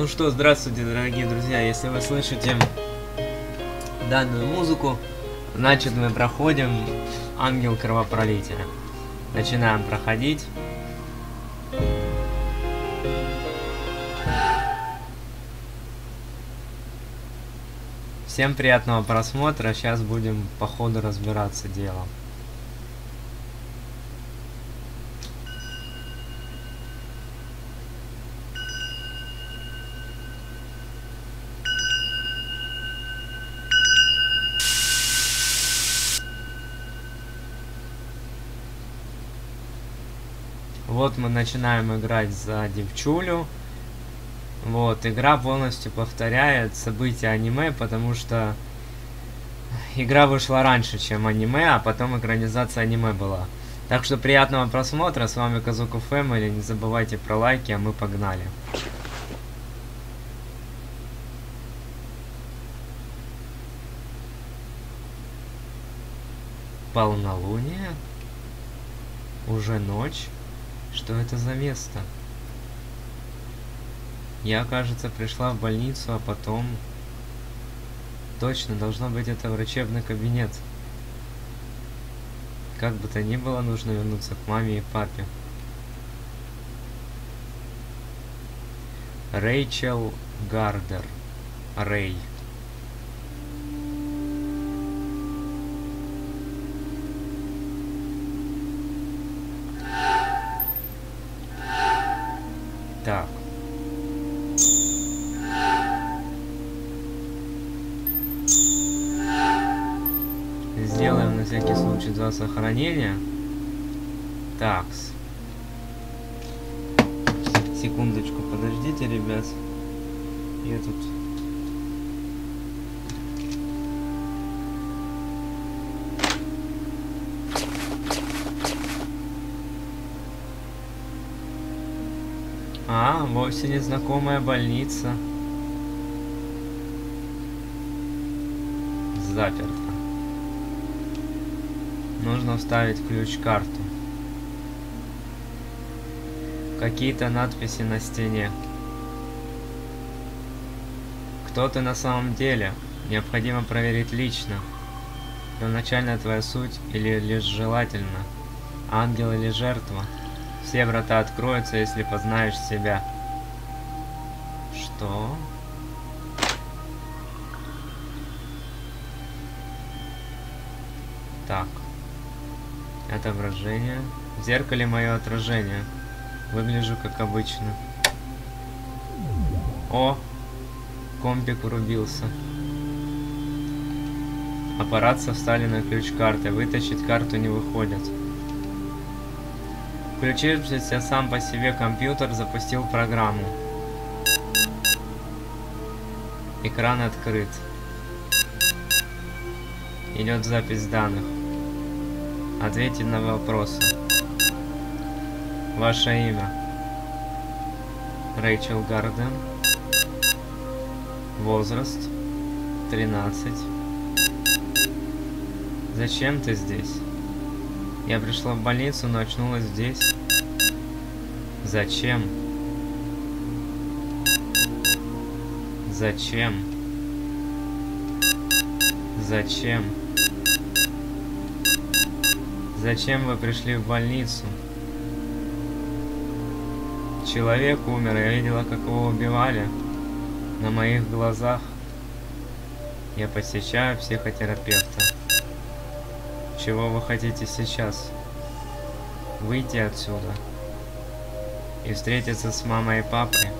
Ну что, здравствуйте, дорогие друзья. Если вы слышите данную музыку, значит мы проходим Ангел Кровопролития. Начинаем проходить. Всем приятного просмотра. Сейчас будем по ходу разбираться делом. Вот мы начинаем играть за девчулю. Вот, игра полностью повторяет события аниме, потому что игра вышла раньше, чем аниме, а потом экранизация аниме была. Так что приятного просмотра, с вами Казуку Фэмили, не забывайте про лайки, а мы погнали. Полнолуние? Уже ночь? Что это за место? Я, кажется, пришла в больницу, а потом... Точно, должно быть это врачебный кабинет. Как бы то ни было, нужно вернуться к маме и папе. Рэйчел Гардер. Рэй. Сохранения. Такс. Секундочку, подождите, ребят. Я тут... А, вовсе незнакомая больница. Заперто. Нужно вставить ключ-карту. Какие-то надписи на стене. Кто ты на самом деле? Необходимо проверить лично. Первоначальная твоя суть или лишь желательно? Ангел или жертва? Все врата откроются, если познаешь себя. Отображение. В зеркале мое отражение. Выгляжу как обычно. О! Компик врубился. Аппарат со вставленной ключ-картой. Вытащить карту не выходит. Включившийся сам по себе компьютер запустил программу. Экран открыт. Идет запись данных. Ответьте на вопросы. Ваше имя. Рэйчел Гарден. Возраст. 13. Зачем ты здесь? Я пришла в больницу, но очнулась здесь. Зачем? Зачем? Зачем? Зачем вы пришли в больницу? Человек умер, я видела, как его убивали. На моих глазах. Я посещаю психотерапевта. Чего вы хотите сейчас? Выйти отсюда. И встретиться с мамой и папой.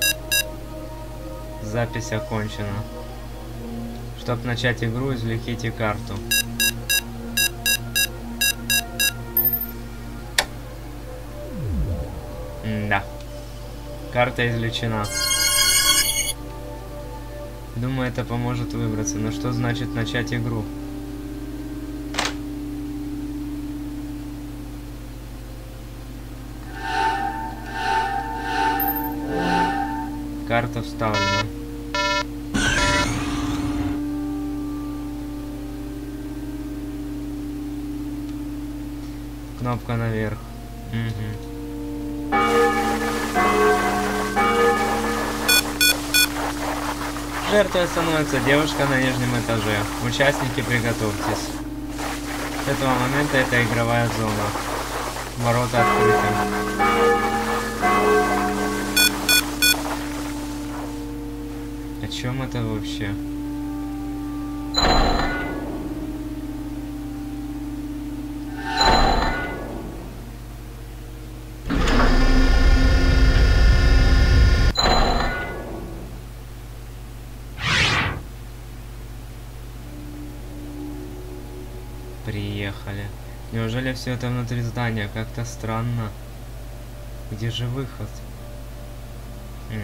Запись окончена. Чтобы начать игру, извлеките карту. Карта извлечена. Думаю, это поможет выбраться. Но что значит начать игру? Карта вставлена. Кнопка наверх. Угу. Жертвой становится девушка на нижнем этаже. Участники, приготовьтесь. С этого момента это игровая зона. Ворота открыты. О чем это вообще? Неужели все это внутри здания? Как-то странно. Где же выход? М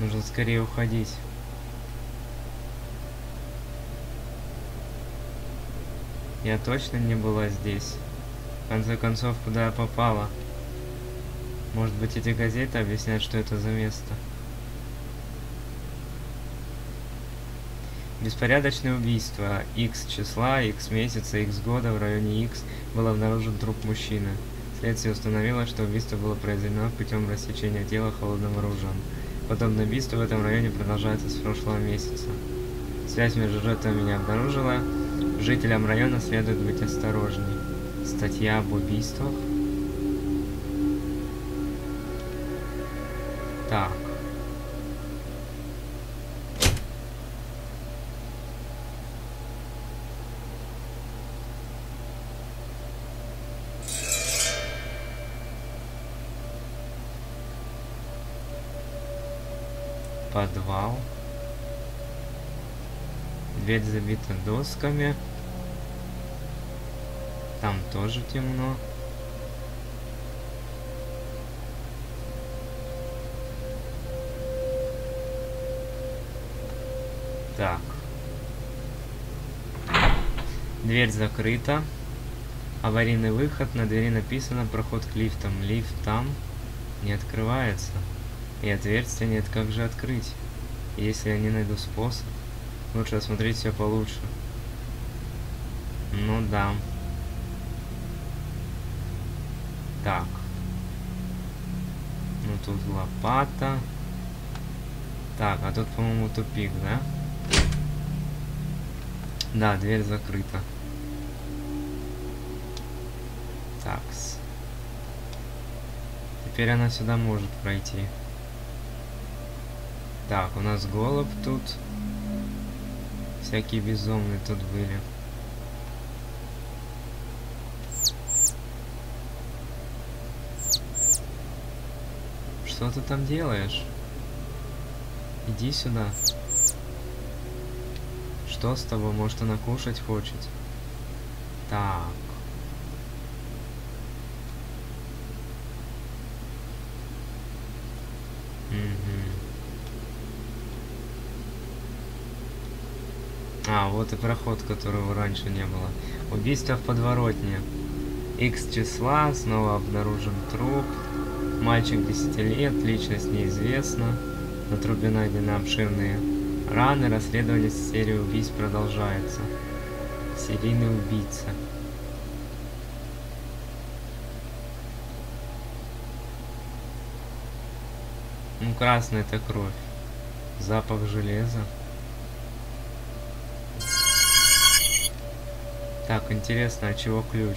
Нужно скорее уходить. Я точно не была здесь. В конце концов, куда я попала? Может быть, эти газеты объясняют, что это за место? Беспорядочное убийство. X числа, X месяца, X года в районе X был обнаружен труп мужчины. Следствие установило, что убийство было произведено путем рассечения тела холодным оружием. Подобное убийство в этом районе продолжается с прошлого месяца. Связь между жертвами не обнаружила. Жителям района следует быть осторожней. Статья об убийствах. Так. Подвал. Дверь забита досками. Там тоже темно. Так. Дверь закрыта. Аварийный выход. На двери написано проход к лифтам. Лифт там не открывается. И отверстия нет, как же открыть? Если я не найду способ, лучше осмотреть все получше. Ну да. Так. Ну тут лопата. Так, а тут, по-моему, тупик, да? Да, дверь закрыта. Такс. Теперь она сюда может пройти. Так, у нас голубь тут. Всякие безумные тут были. Что ты там делаешь? Иди сюда. Что с тобой? Может она кушать хочет? Так. А, вот и проход, которого раньше не было. Убийство в подворотне. X числа, снова обнаружен труп. Мальчик 10 лет, личность неизвестна. На трупе найдены обширные раны. Расследование серии убийств продолжается. Серийный убийца. Ну, красная это кровь. Запах железа. Так, интересно, от чего ключ?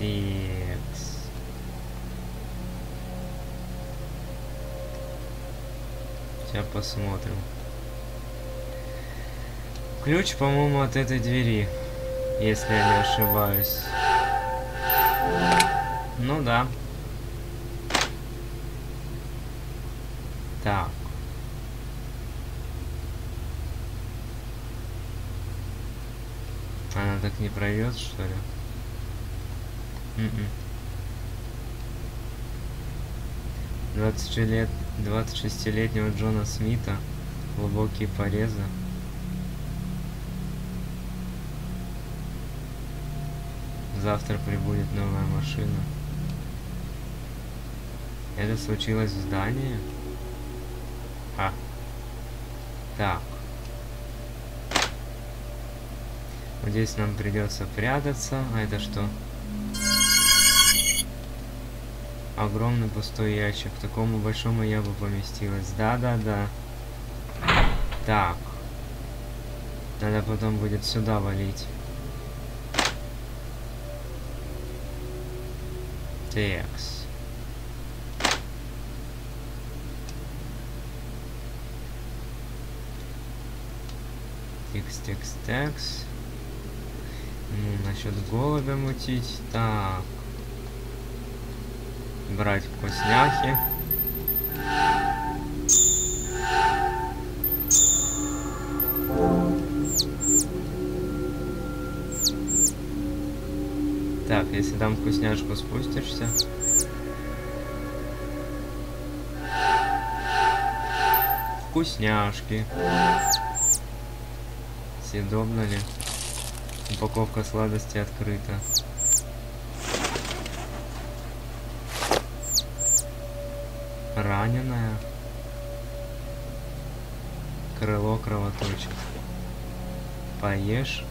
Текс. Сейчас посмотрим. Ключ, по-моему, от этой двери, если я не ошибаюсь. Ну да. Так. Она так не пройдет, что ли? М-м. 20 лет 26-летнего Джона Смита глубокие порезы. Завтра прибудет новая машина. Это случилось в здании? А. Так. Здесь нам придется прятаться. А это что? Огромный пустой ящик. К такому большому я бы поместилась. Да-да-да. Так. Надо потом будет сюда валить. Текс. Текс, текс, текс. Ну, насчет голубя мутить. Так. Брать вкусняхи. Так, если дам вкусняшку, спустишься. Вкусняшки. Съедобно ли? Упаковка сладости открыта. Раненая. Крыло кровоточит. Поешь.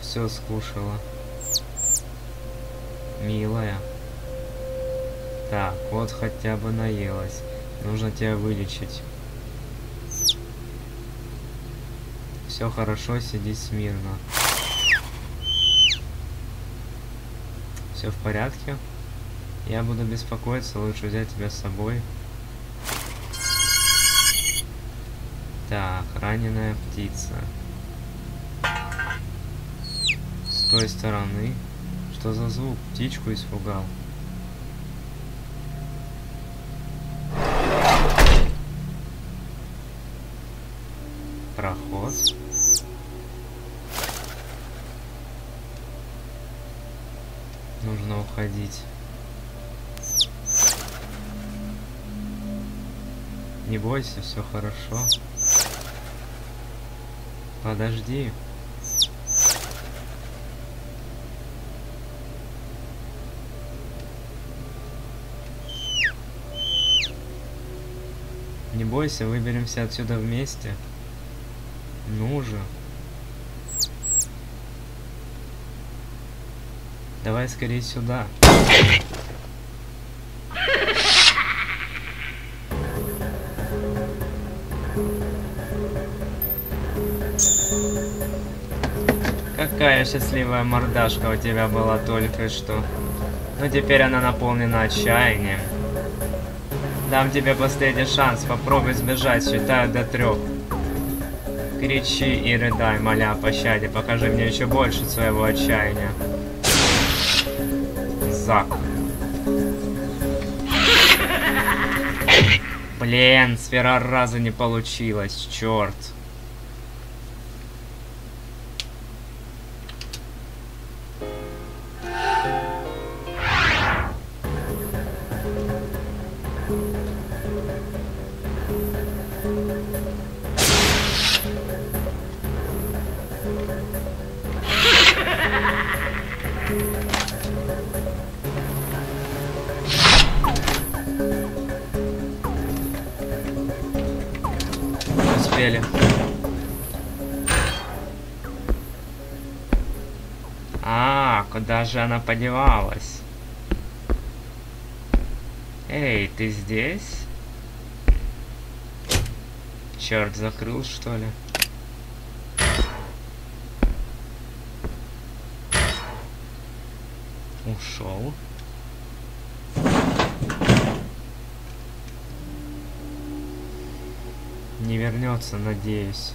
Все скушала. Милая. Так, вот хотя бы наелась. Нужно тебя вылечить. Все хорошо, сиди смирно. Все в порядке? Я буду беспокоиться, лучше взять тебя с собой. Так, раненая птица. С той стороны. Что за звук? Птичку испугал. Проход. Нужно уходить. Не бойся, все хорошо. Подожди. Не бойся, выберемся отсюда вместе. Ну же. Давай скорее сюда. Какая счастливая мордашка у тебя была только что. Но теперь она наполнена отчаянием. Дам тебе последний шанс, попробуй сбежать, считаю до трех. Кричи и рыдай, моля о пощаде, покажи мне еще больше своего отчаяния. Зак. Блин, сфера раза не получилось, черт. Она подевалась? Эй, ты здесь? Черт, закрыл что ли? Ушел. Не вернется, надеюсь.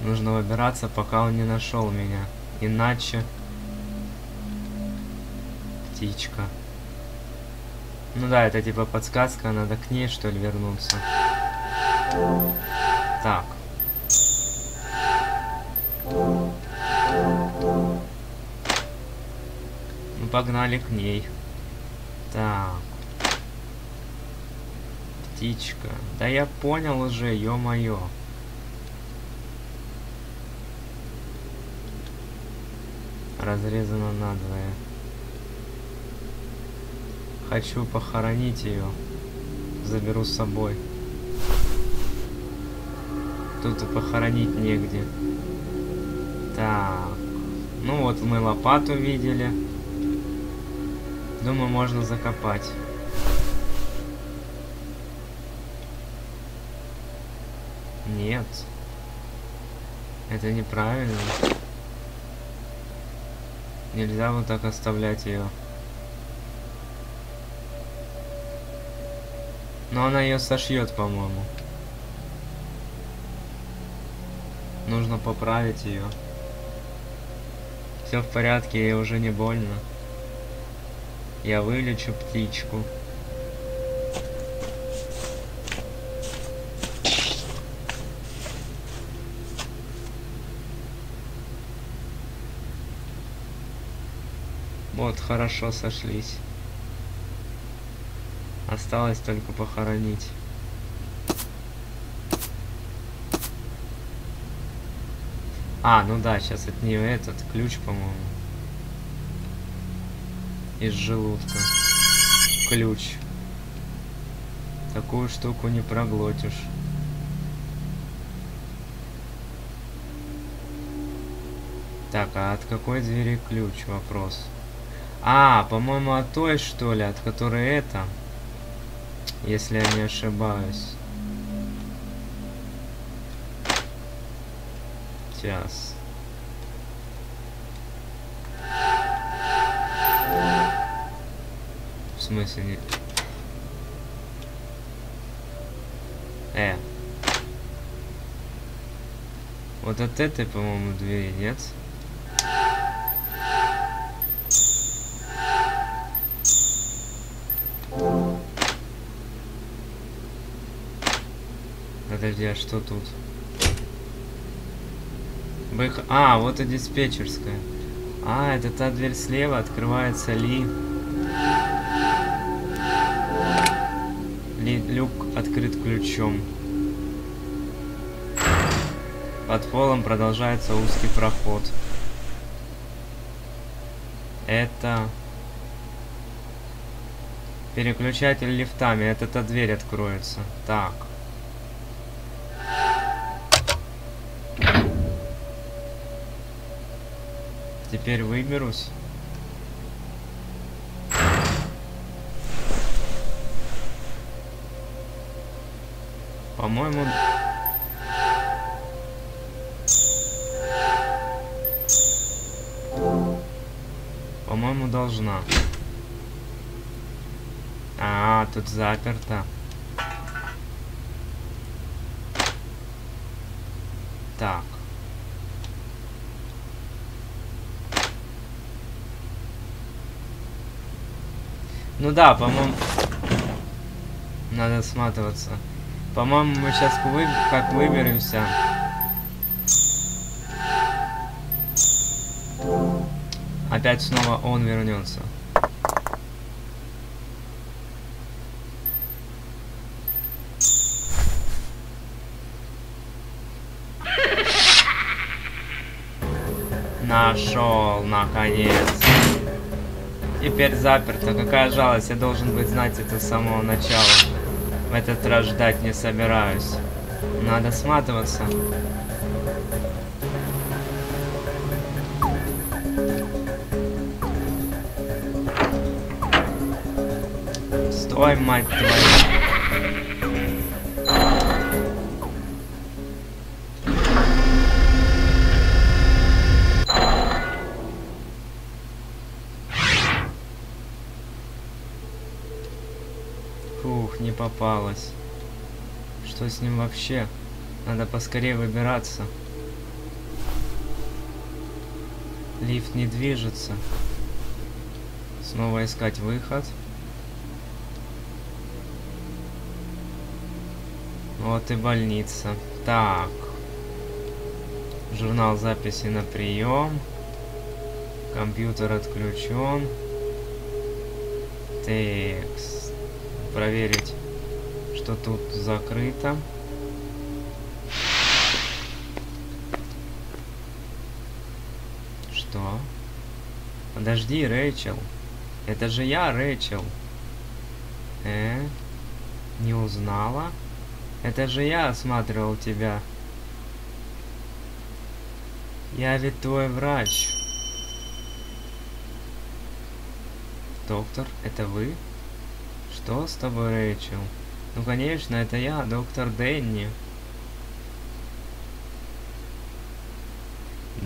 Нужно выбираться, пока он не нашел меня. Иначе... Птичка. Ну да, это типа подсказка, надо к ней что ли вернуться. Так. Ну погнали к ней. Так. Птичка. Да я понял уже, ё-моё. Разрезана надвое. Хочу похоронить ее. Заберу с собой. Тут и похоронить негде. Так. Ну вот мы лопату видели. Думаю, можно закопать. Нет. Это неправильно. Нельзя вот так оставлять ее. Но она ее сошьет, по-моему. Нужно поправить ее. Все в порядке, ей уже не больно. Я вылечу птичку. Вот, хорошо сошлись. Осталось только похоронить. А, ну да, сейчас от нее этот ключ, по-моему. Из желудка. Ключ. Такую штуку не проглотишь. Так, а от какой двери ключ? Вопрос. А, по-моему, от той, что ли, от которой это. Если я не ошибаюсь. Сейчас. В смысле не... Э. Вот от этой, по-моему, двери, нет? Подожди, а что тут? Бэх... А, вот и диспетчерская. А, это та дверь слева, открывается Ли. Ли... Люк открыт ключом. Под полом продолжается узкий проход. Это... Переключатель лифтами. Это та дверь откроется. Так. Теперь выберусь. По-моему... По-моему, должна. А, тут заперто. Так. Ну да, по-моему... Надо сматываться. По-моему, мы сейчас вы... как выберемся. Опять снова он вернется. Нашел, наконец. Теперь заперто. Какая жалость, я должен быть знать это с самого начала. В этот раз ждать не собираюсь. Надо сматываться. Стой, мать твою. Попалась. Что с ним вообще? Надо поскорее выбираться. Лифт не движется. Снова искать выход. Вот и больница. Так. Журнал записи на прием. Компьютер отключен. Текст. Проверить что тут закрыто. Что? Подожди, Рэйчел. Это же я, Рэйчел. Э? Не узнала? Это же я осматривал тебя. Я ведь твой врач. Доктор, это вы? Что с тобой, Рэйчел? Ну, конечно, это я, доктор Дэнни.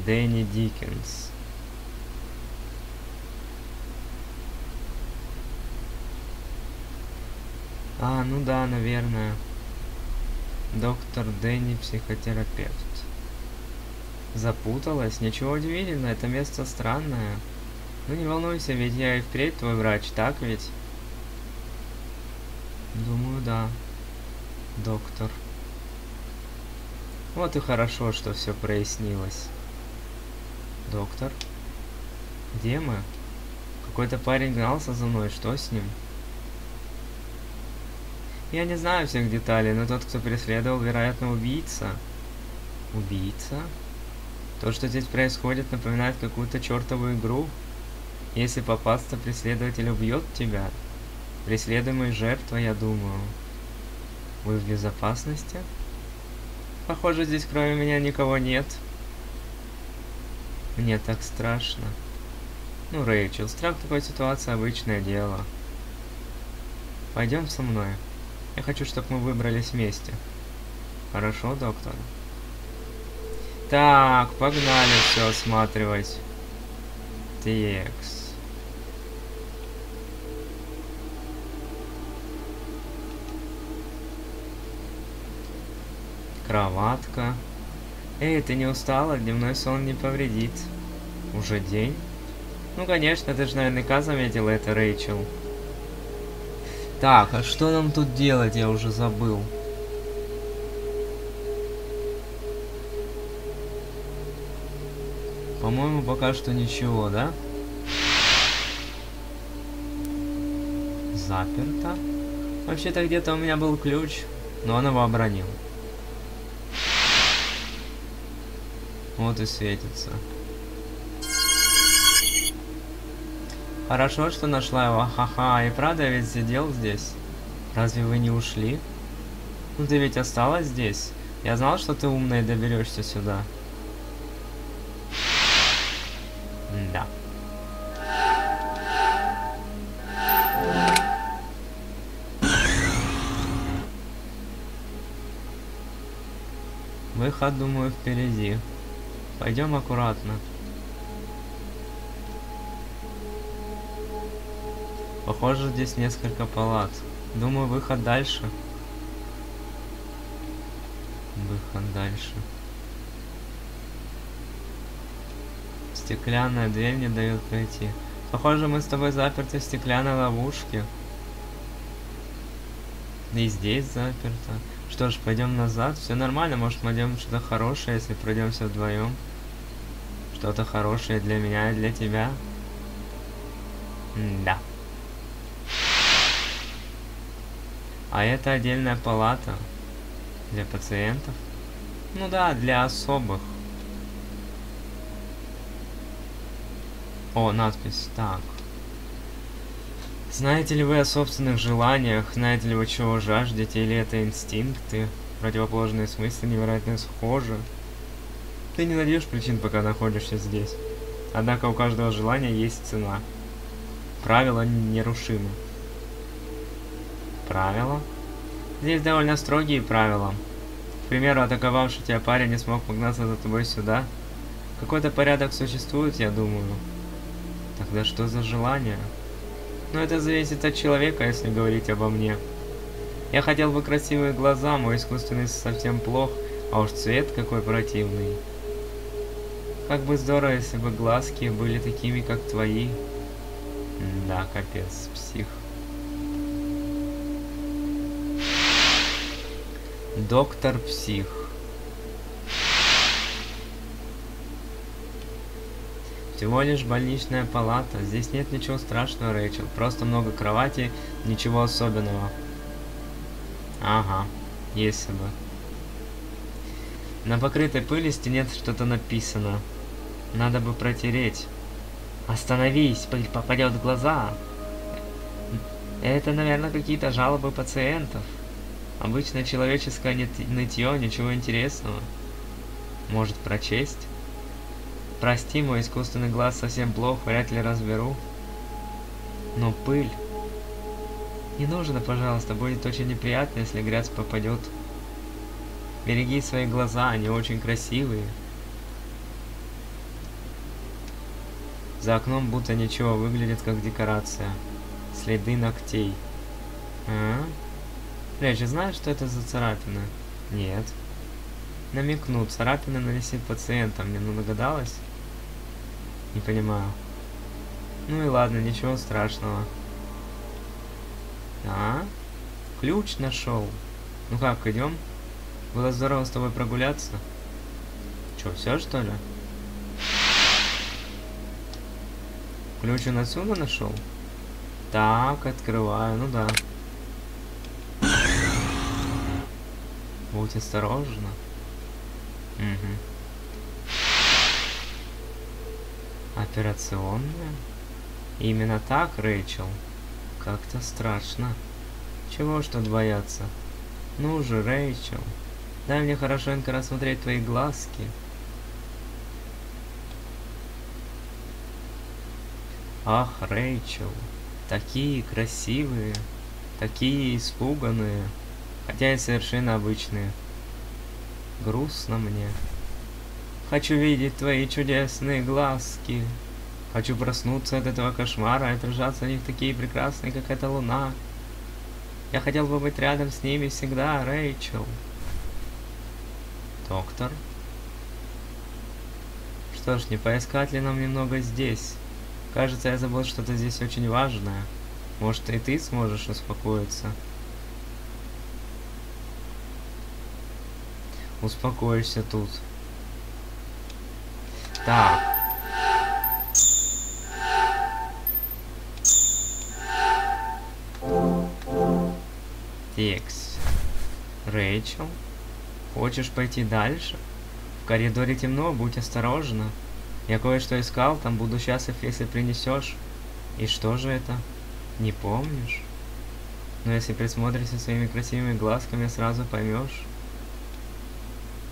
Дэнни Диккенс. А, ну да, наверное. Доктор Дэнни, психотерапевт. Запуталась? Ничего удивительного, это место странное. Ну не волнуйся, ведь я и впредь твой врач, так ведь? Думаю, да. Доктор. Вот и хорошо, что все прояснилось. Доктор? Где мы? Какой-то парень гнался за мной, что с ним? Я не знаю всех деталей, но тот, кто преследовал, вероятно, убийца. Убийца? То, что здесь происходит, напоминает какую-то чертову игру. Если попасться, преследователь убьет тебя. Преследуемый жертва, я думаю. Вы в безопасности? Похоже, здесь кроме меня никого нет. Мне так страшно. Ну, Рэйчел, страх в такой ситуации обычное дело. Пойдем со мной. Я хочу, чтобы мы выбрались вместе. Хорошо, доктор? Так, погнали все осматривать. Текс. Кроватка. Эй, ты не устала? Дневной сон не повредит. Уже день? Ну, конечно, ты же наверняка заметила это, Рэйчел. Так, а что нам тут делать? Я уже забыл. По-моему, пока что ничего, да? Заперто. Вообще-то где-то у меня был ключ, но он его обронил. Вот и светится. Хорошо, что нашла его. Ха-ха, и правда я ведь сидел здесь. Разве вы не ушли? Ну ты ведь осталась здесь. Я знал, что ты умная и доберешься сюда. Да. Выход, думаю, впереди. Пойдем аккуратно. Похоже, здесь несколько палат. Думаю, выход дальше. Выход дальше. Стеклянная дверь не дает пройти. Похоже, мы с тобой заперты в стеклянной ловушке. И здесь заперто. Что ж, пойдем назад. Все нормально, может найдем что-то хорошее, если пройдемся вдвоем. Что-то хорошее для меня и для тебя. М да. А это отдельная палата для пациентов. Ну да, для особых. О, надпись. Так. Знаете ли вы о собственных желаниях? Знаете ли вы, чего жаждете? Или это инстинкты? Противоположные смыслы невероятно схожи. Ты не найдешь причин, пока находишься здесь. Однако у каждого желания есть цена. Правила нерушимы. Правила? Здесь довольно строгие правила. К примеру, атаковавший тебя парень не смог погнаться за тобой сюда. Какой-то порядок существует, я думаю. Тогда что за желание? Но это зависит от человека, если говорить обо мне. Я хотел бы красивые глаза, мой искусственный совсем плох, а уж цвет какой противный. Как бы здорово, если бы глазки были такими, как твои. Да, капец, псих. Доктор Псих. Всего лишь больничная палата. Здесь нет ничего страшного, Рэйчел. Просто много кроватей, ничего особенного. Ага, если бы. На покрытой пыли стене что-то написано. Надо бы протереть. Остановись, пыль попадет в глаза. Это, наверное, какие-то жалобы пациентов. Обычное человеческое нытье, ничего интересного. Может прочесть? Прости, мой искусственный глаз совсем плох, вряд ли разберу. Но пыль... Не нужно, пожалуйста, будет очень неприятно, если грязь попадет. Береги свои глаза, они очень красивые. За окном будто ничего, выглядит как декорация. Следы ногтей. А? Речь, знаешь, что это за царапина? Нет. Намекну, царапины нанесет пациентам, не догадалась? Не понимаю. Ну и ладно, ничего страшного. А? Ключ нашел. Ну как, идем? Было здорово с тобой прогуляться. Че, все что ли? Ключ он отсюда нашел? Так, открываю, ну да. Будь осторожна. Угу. Операционная? Именно так, Рэйчел? Как-то страшно. Чего ж тут бояться? Ну же, Рэйчел, дай мне хорошенько рассмотреть твои глазки. Ах, Рэйчел, такие красивые, такие испуганные, хотя и совершенно обычные. Грустно мне. Хочу видеть твои чудесные глазки. Хочу проснуться от этого кошмара и отражаться в них такие прекрасные, как эта луна. Я хотел бы быть рядом с ними всегда, Рэйчел. Доктор? Что ж, не поискать ли нам немного здесь? Кажется, я забыл что-то здесь очень важное. Может, и ты сможешь успокоиться? Успокоишься тут. Так. Текст. Рэйчел, хочешь пойти дальше? В коридоре темно, будь осторожна. Я кое-что искал, там буду счастлив, если принесешь. И что же это? Не помнишь? Но если присмотришься своими красивыми глазками, сразу поймешь.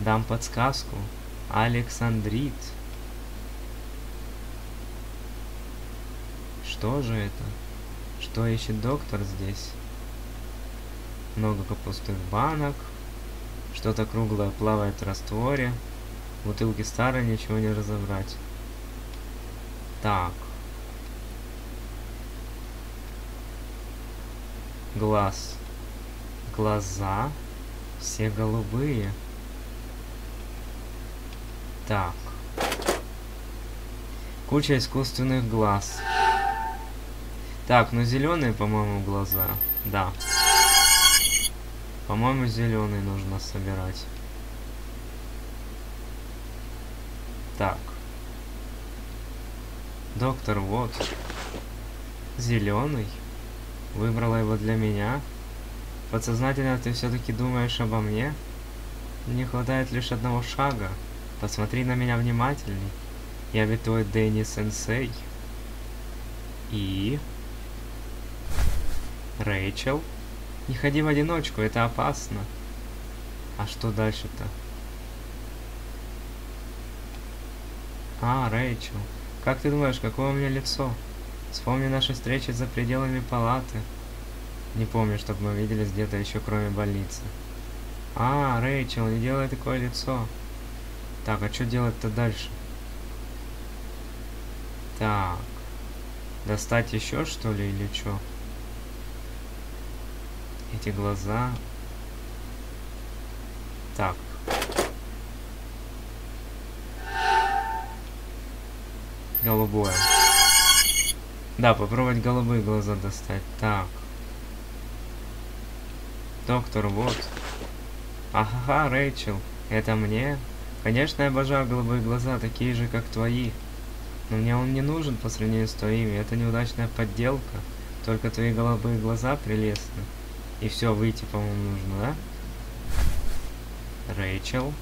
Дам подсказку. Александрит. Что же это? Что ищет доктор здесь? много пустых банок, что-то круглое плавает в растворе, бутылки старые, ничего не разобрать. Так. Глаз. Глаза все голубые. Так. Куча искусственных глаз. Так, ну зеленые, по-моему, глаза. Да. По-моему, зеленый нужно собирать. Так. Доктор, вот. Зеленый. Выбрала его для меня. Подсознательно ты все-таки думаешь обо мне? Не хватает лишь одного шага. Посмотри на меня внимательней. Я ведь твой Дэнни Сенсей. И... Рэйчел? Не ходи в одиночку, это опасно. А что дальше-то? А, Рэйчел, как ты думаешь, какое у меня лицо? Вспомни наши встречи за пределами палаты. Не помню, чтобы мы виделись где-то еще кроме больницы. А, Рэйчел, не делай такое лицо. Так, а что делать-то дальше? Так. Достать еще что ли или что? Эти глаза. Так. Голубое. Да, попробовать голубые глаза достать. Так. Доктор, вот. Ага, Рэйчел, это мне? Конечно, я обожаю голубые глаза, такие же, как твои. Но мне он не нужен по сравнению с твоими. Это неудачная подделка. Только твои голубые глаза прелестны. И все, выйти, по-моему, нужно, да? Рэйчел.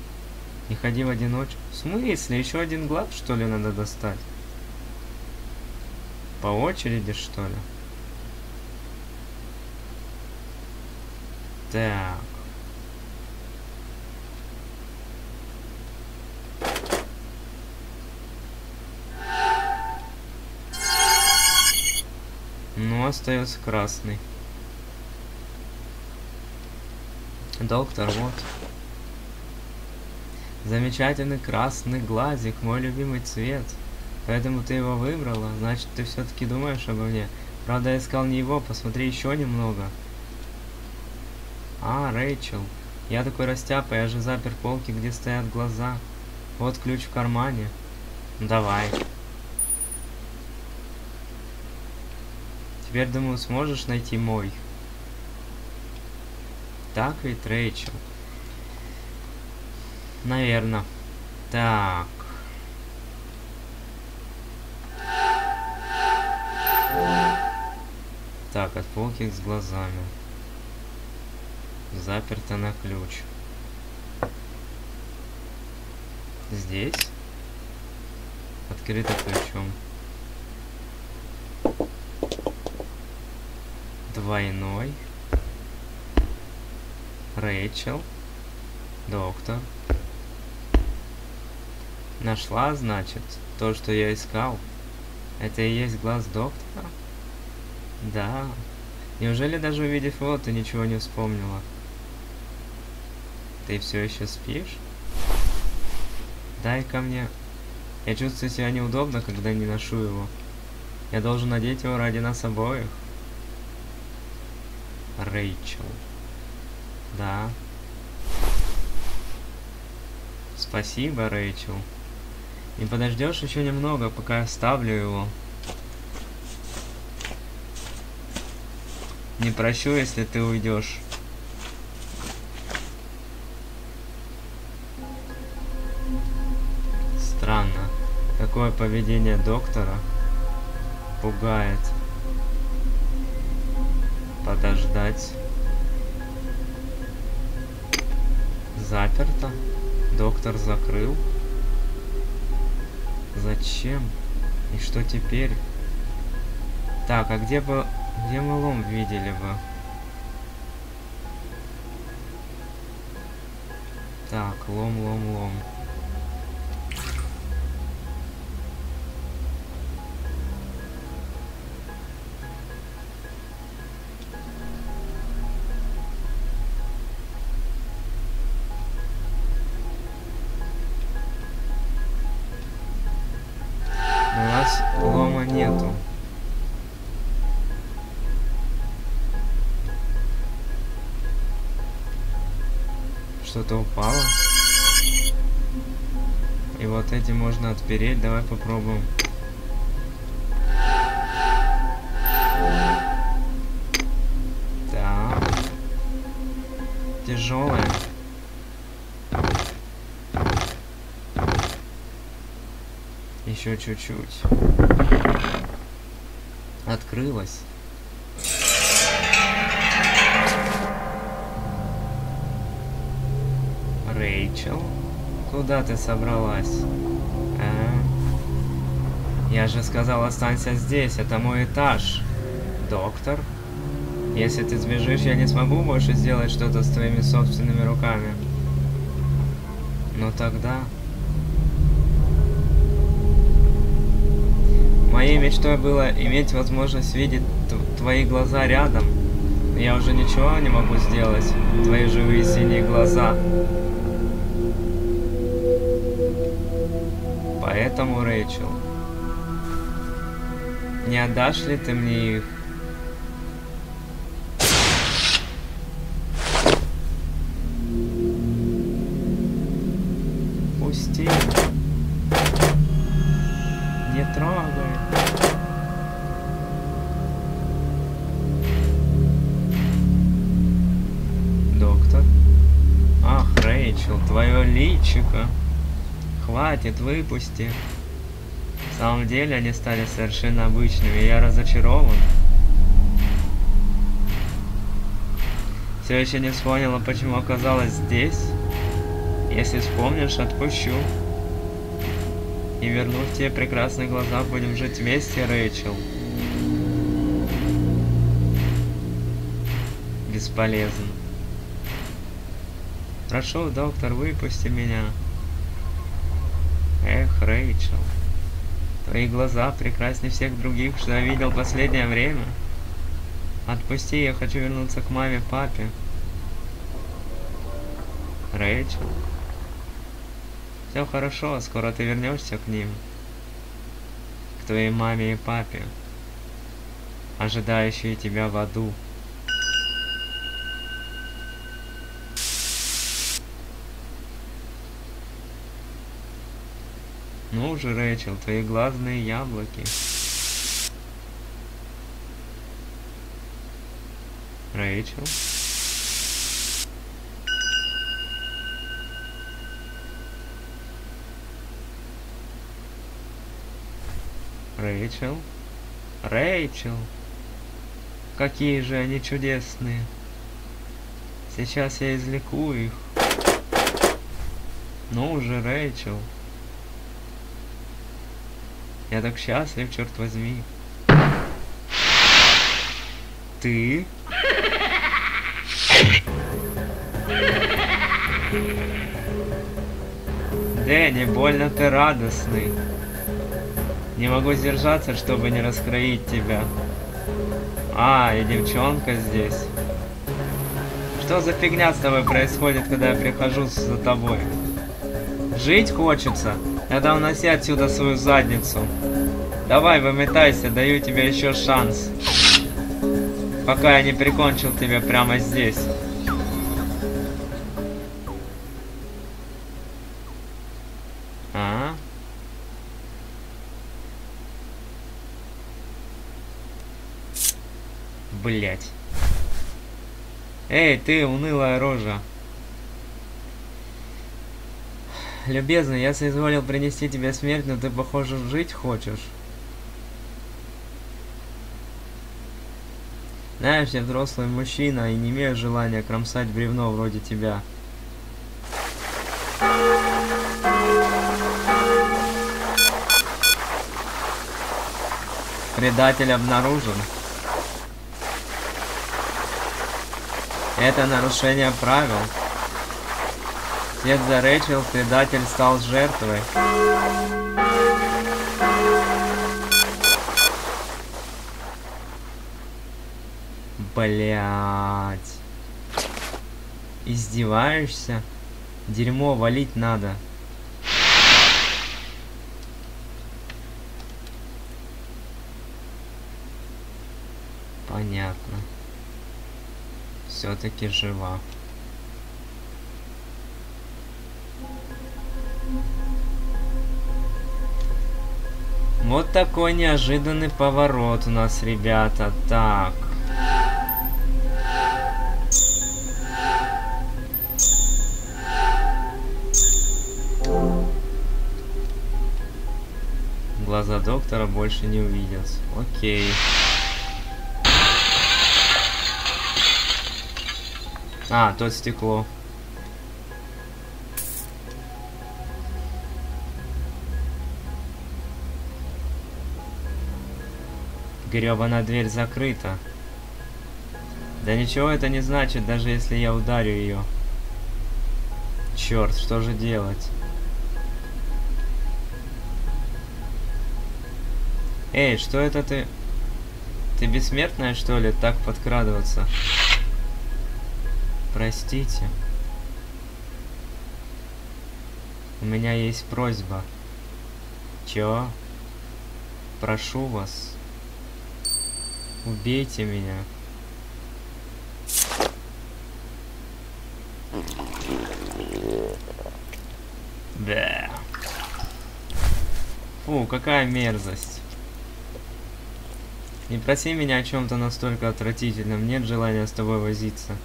Не ходи в одиночку. В смысле? Еще один глаз, что ли, надо достать? По очереди, что ли? Так. Ну, остается красный. Доктор, вот. Замечательный красный глазик, мой любимый цвет. Поэтому ты его выбрала, значит ты все-таки думаешь обо мне. Правда, я искал не его, посмотри еще немного. А, Рэйчел. Я такой растяпа, я же запер полки, где стоят глаза. Вот ключ в кармане. Давай. Теперь, думаю, сможешь найти мой. Так ведь, Рэйчел? Наверное. Так. Так, от полки с глазами. Заперто на ключ. Здесь. Открыто ключом. Двойной. Рэйчел. Доктор. Нашла, значит, то, что я искал. Это и есть глаз доктора? Да. Неужели даже увидев его, ты ничего не вспомнила? Ты все еще спишь? Дай ко мне. Я чувствую себя неудобно, когда не ношу его. Я должен надеть его ради нас обоих. Рэйчел. Да. Спасибо, Рэйчел. Не подождешь еще немного, пока я ставлю его. Не прощу, если ты уйдешь. Странно. Такое поведение доктора пугает. Подождать. Заперто. Доктор закрыл. Зачем? И что теперь? Так, а где бы... Где мы лом видели бы? Так, лом, лом, лом. Что-то упало. И вот эти можно отпереть. Давай попробуем. Так. Тяжелая. Еще чуть-чуть. Открылась. Рэйчел, куда ты собралась? А? Я же сказал, останься здесь, это мой этаж. Доктор? Если ты сбежишь, я не смогу больше сделать что-то с твоими собственными руками. Но тогда... Моей мечтой было иметь возможность видеть твои глаза рядом. Я уже ничего не могу сделать. Твои живые синие глаза. Рэйчел, не отдашь ли ты мне их? Пусти. Не трогай. Доктор. Ах, Рэйчел, твое личико. Хватит, выпусти. Самом деле они стали совершенно обычными, я разочарован. Все еще не вспомнила, почему оказалась здесь. Если вспомнишь, отпущу. И вернув тебе прекрасные глаза, будем жить вместе, Рэйчел. Бесполезно. Прошу, доктор, выпусти меня. Эх, Рэйчел. Твои глаза прекраснее всех других, что я видел последнее время. Отпусти, я хочу вернуться к маме, папе. Рэйчел. Все хорошо, скоро ты вернешься к ним. К твоей маме и папе, ожидающие тебя в аду. Ну же, Рэйчел, твои глазные яблоки. Рэйчел. Рэйчел. Рэйчел. Какие же они чудесные. Сейчас я извлеку их. Ну уже, Рэйчел. Я так счастлив, черт возьми. Ты? Дэнни, больно ты радостный. Не могу сдержаться, чтобы не раскроить тебя. А, и девчонка здесь. Что за фигня с тобой происходит, когда я прихожу за тобой? Жить хочется? Тогда уноси отсюда свою задницу. Давай, выметайся, даю тебе еще шанс. Пока я не прикончил тебя прямо здесь. А? Блять. Эй, ты, унылая рожа. Любезный, я соизволил принести тебе смерть, но ты, похоже, жить хочешь. Знаешь, я взрослый мужчина и не имею желания кромсать бревно вроде тебя. Предатель обнаружен. Это нарушение правил. Вслед за Рэйчел предатель стал жертвой. Блять. Издеваешься? Дерьмо валить надо. Понятно. Все-таки жива. Вот такой неожиданный поворот у нас, ребята. Так. Глаза доктора больше не увидят. Окей. А, тут стекло. Гребаная дверь закрыта. Да ничего это не значит, даже если я ударю ее. Черт, что же делать? Эй, что это ты? Ты бессмертная, что ли, так подкрадываться? Простите. У меня есть просьба. Чё? Прошу вас. Убейте меня. Да. Фу, какая мерзость. Не проси меня о чем-то настолько отвратительном, нет желания с тобой возиться.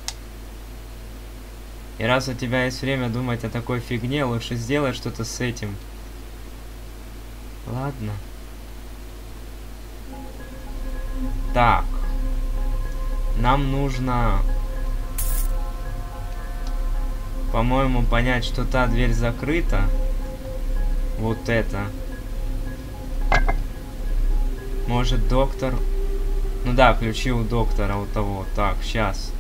И раз у тебя есть время думать о такой фигне, лучше сделай что-то с этим. Ладно. Так. Нам нужно, по-моему, понять, что та дверь закрыта. Вот это. Может, доктор... Ну да, ключи у доктора, у того. Так, сейчас.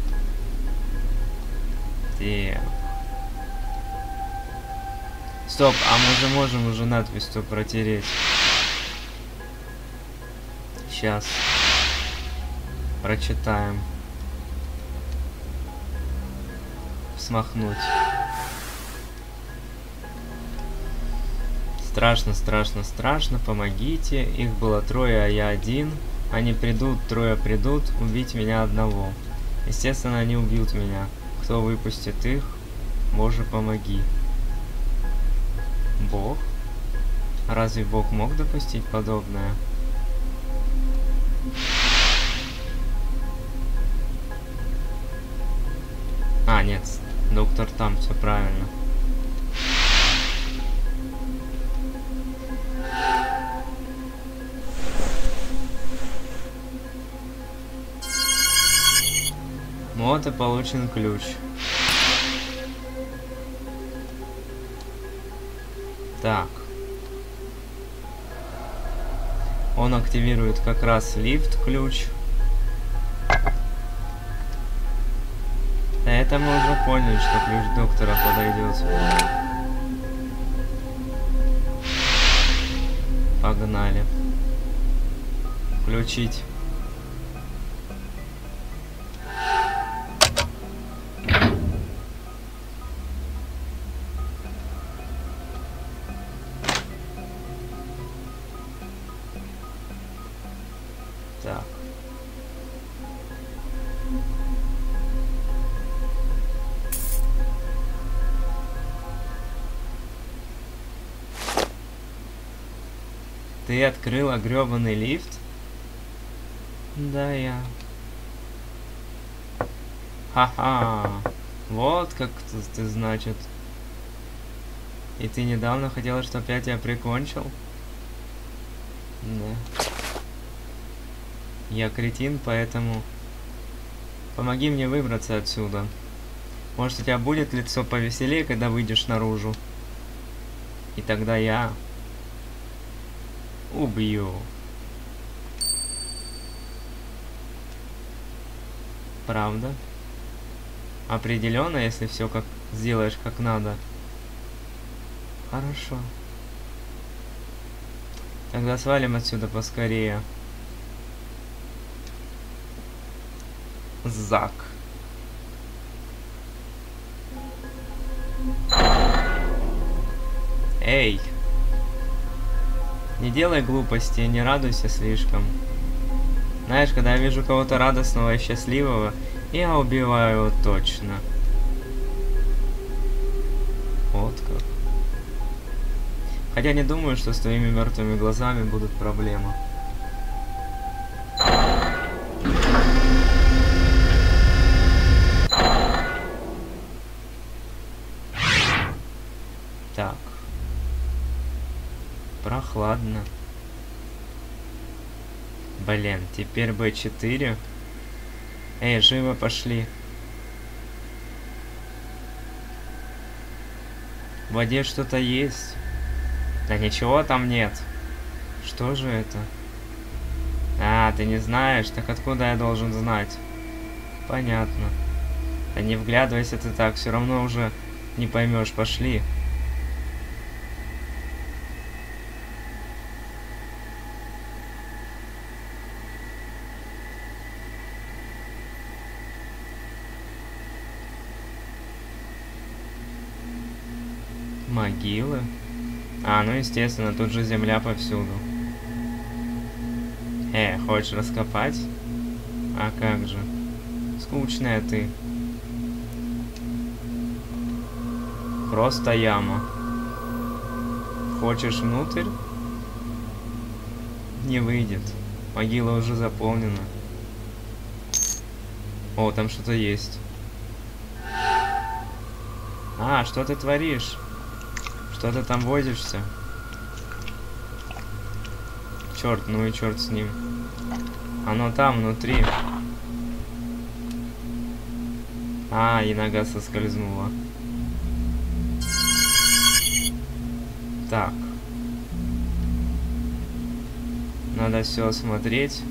Так. Стоп, а мы же можем уже надпись протереть. Сейчас. Прочитаем. Смахнуть. Страшно, страшно, страшно, помогите. Их было трое, а я один. Они придут, трое придут, убить меня одного. Естественно, они убьют меня. Кто выпустит их? Боже, помоги. Бог? Разве Бог мог допустить подобное? Нет, доктор там, все правильно. Вот и получен ключ. Так. Он активирует как раз лифт ключ. Это мы уже поняли, что ключ доктора подойдет. Погнали. Включить. Открыла грёбаный лифт? Да, я. Ха-ха. Вот как ты, значит. И ты недавно хотела, чтобы я прикончил? Да. Я кретин, поэтому... Помоги мне выбраться отсюда. Может, у тебя будет лицо повеселее, когда выйдешь наружу. И тогда я... Убью. Правда? Определенно, если все как сделаешь как надо. Хорошо. Тогда свалим отсюда поскорее. Зак. Эй! Не делай глупости, не радуйся слишком. Знаешь, когда я вижу кого-то радостного и счастливого, я убиваю его точно. Вот как. Хотя не думаю, что с твоими мертвыми глазами будут проблемы. Теперь Б4. Эй, живо пошли. В воде что-то есть. Да ничего там нет. Что же это? А, ты не знаешь? Так откуда я должен знать? Понятно. Да не вглядывайся ты так, все равно уже не поймешь. Пошли. Могилы? А, ну естественно, тут же земля повсюду. Э, хочешь раскопать? А как же? Скучная ты. Просто яма. Хочешь внутрь? Не выйдет. Могила уже заполнена. О, там что-то есть. А, что ты творишь? Что ты там возишься? Черт, ну и черт с ним. Оно там, внутри. А, и нога соскользнула. Так. Надо все осмотреть.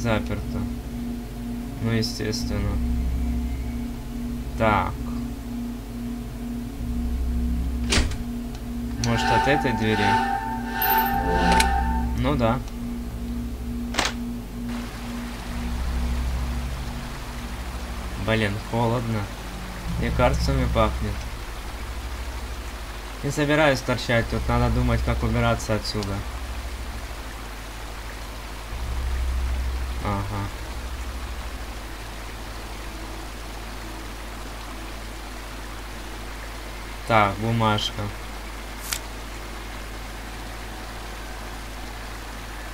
заперто. Ну, естественно. Так. Может, от этой двери? Ну да. Блин, холодно. Лекарствами пахнет. Не собираюсь торчать тут, надо думать, как убираться отсюда. Ага. Так, бумажка.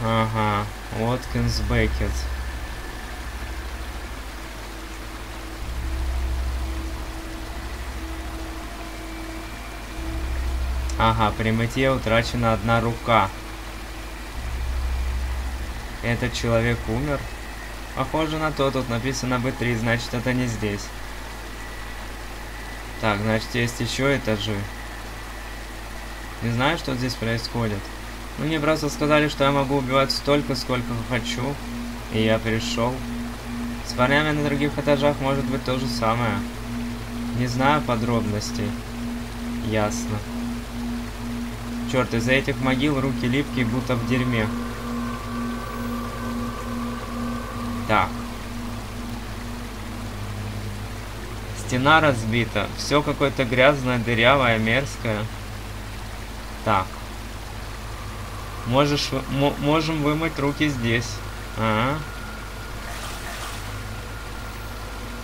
Ага, Watkins Бекет. Ага, при мытье утрачена одна рука. Этот человек умер? Похоже на то, тут написано B3, значит это не здесь. Так, значит есть еще этажи. Не знаю, что здесь происходит. Ну, мне просто сказали, что я могу убивать столько, сколько хочу. И я пришел. С парнями на других этажах может быть то же самое. Не знаю подробностей. Ясно. Черт, из-за этих могил руки липкие, будто в дерьме. Стена разбита. Все какое-то грязное, дырявое, мерзкое. Так. Можешь, можем вымыть руки здесь. А,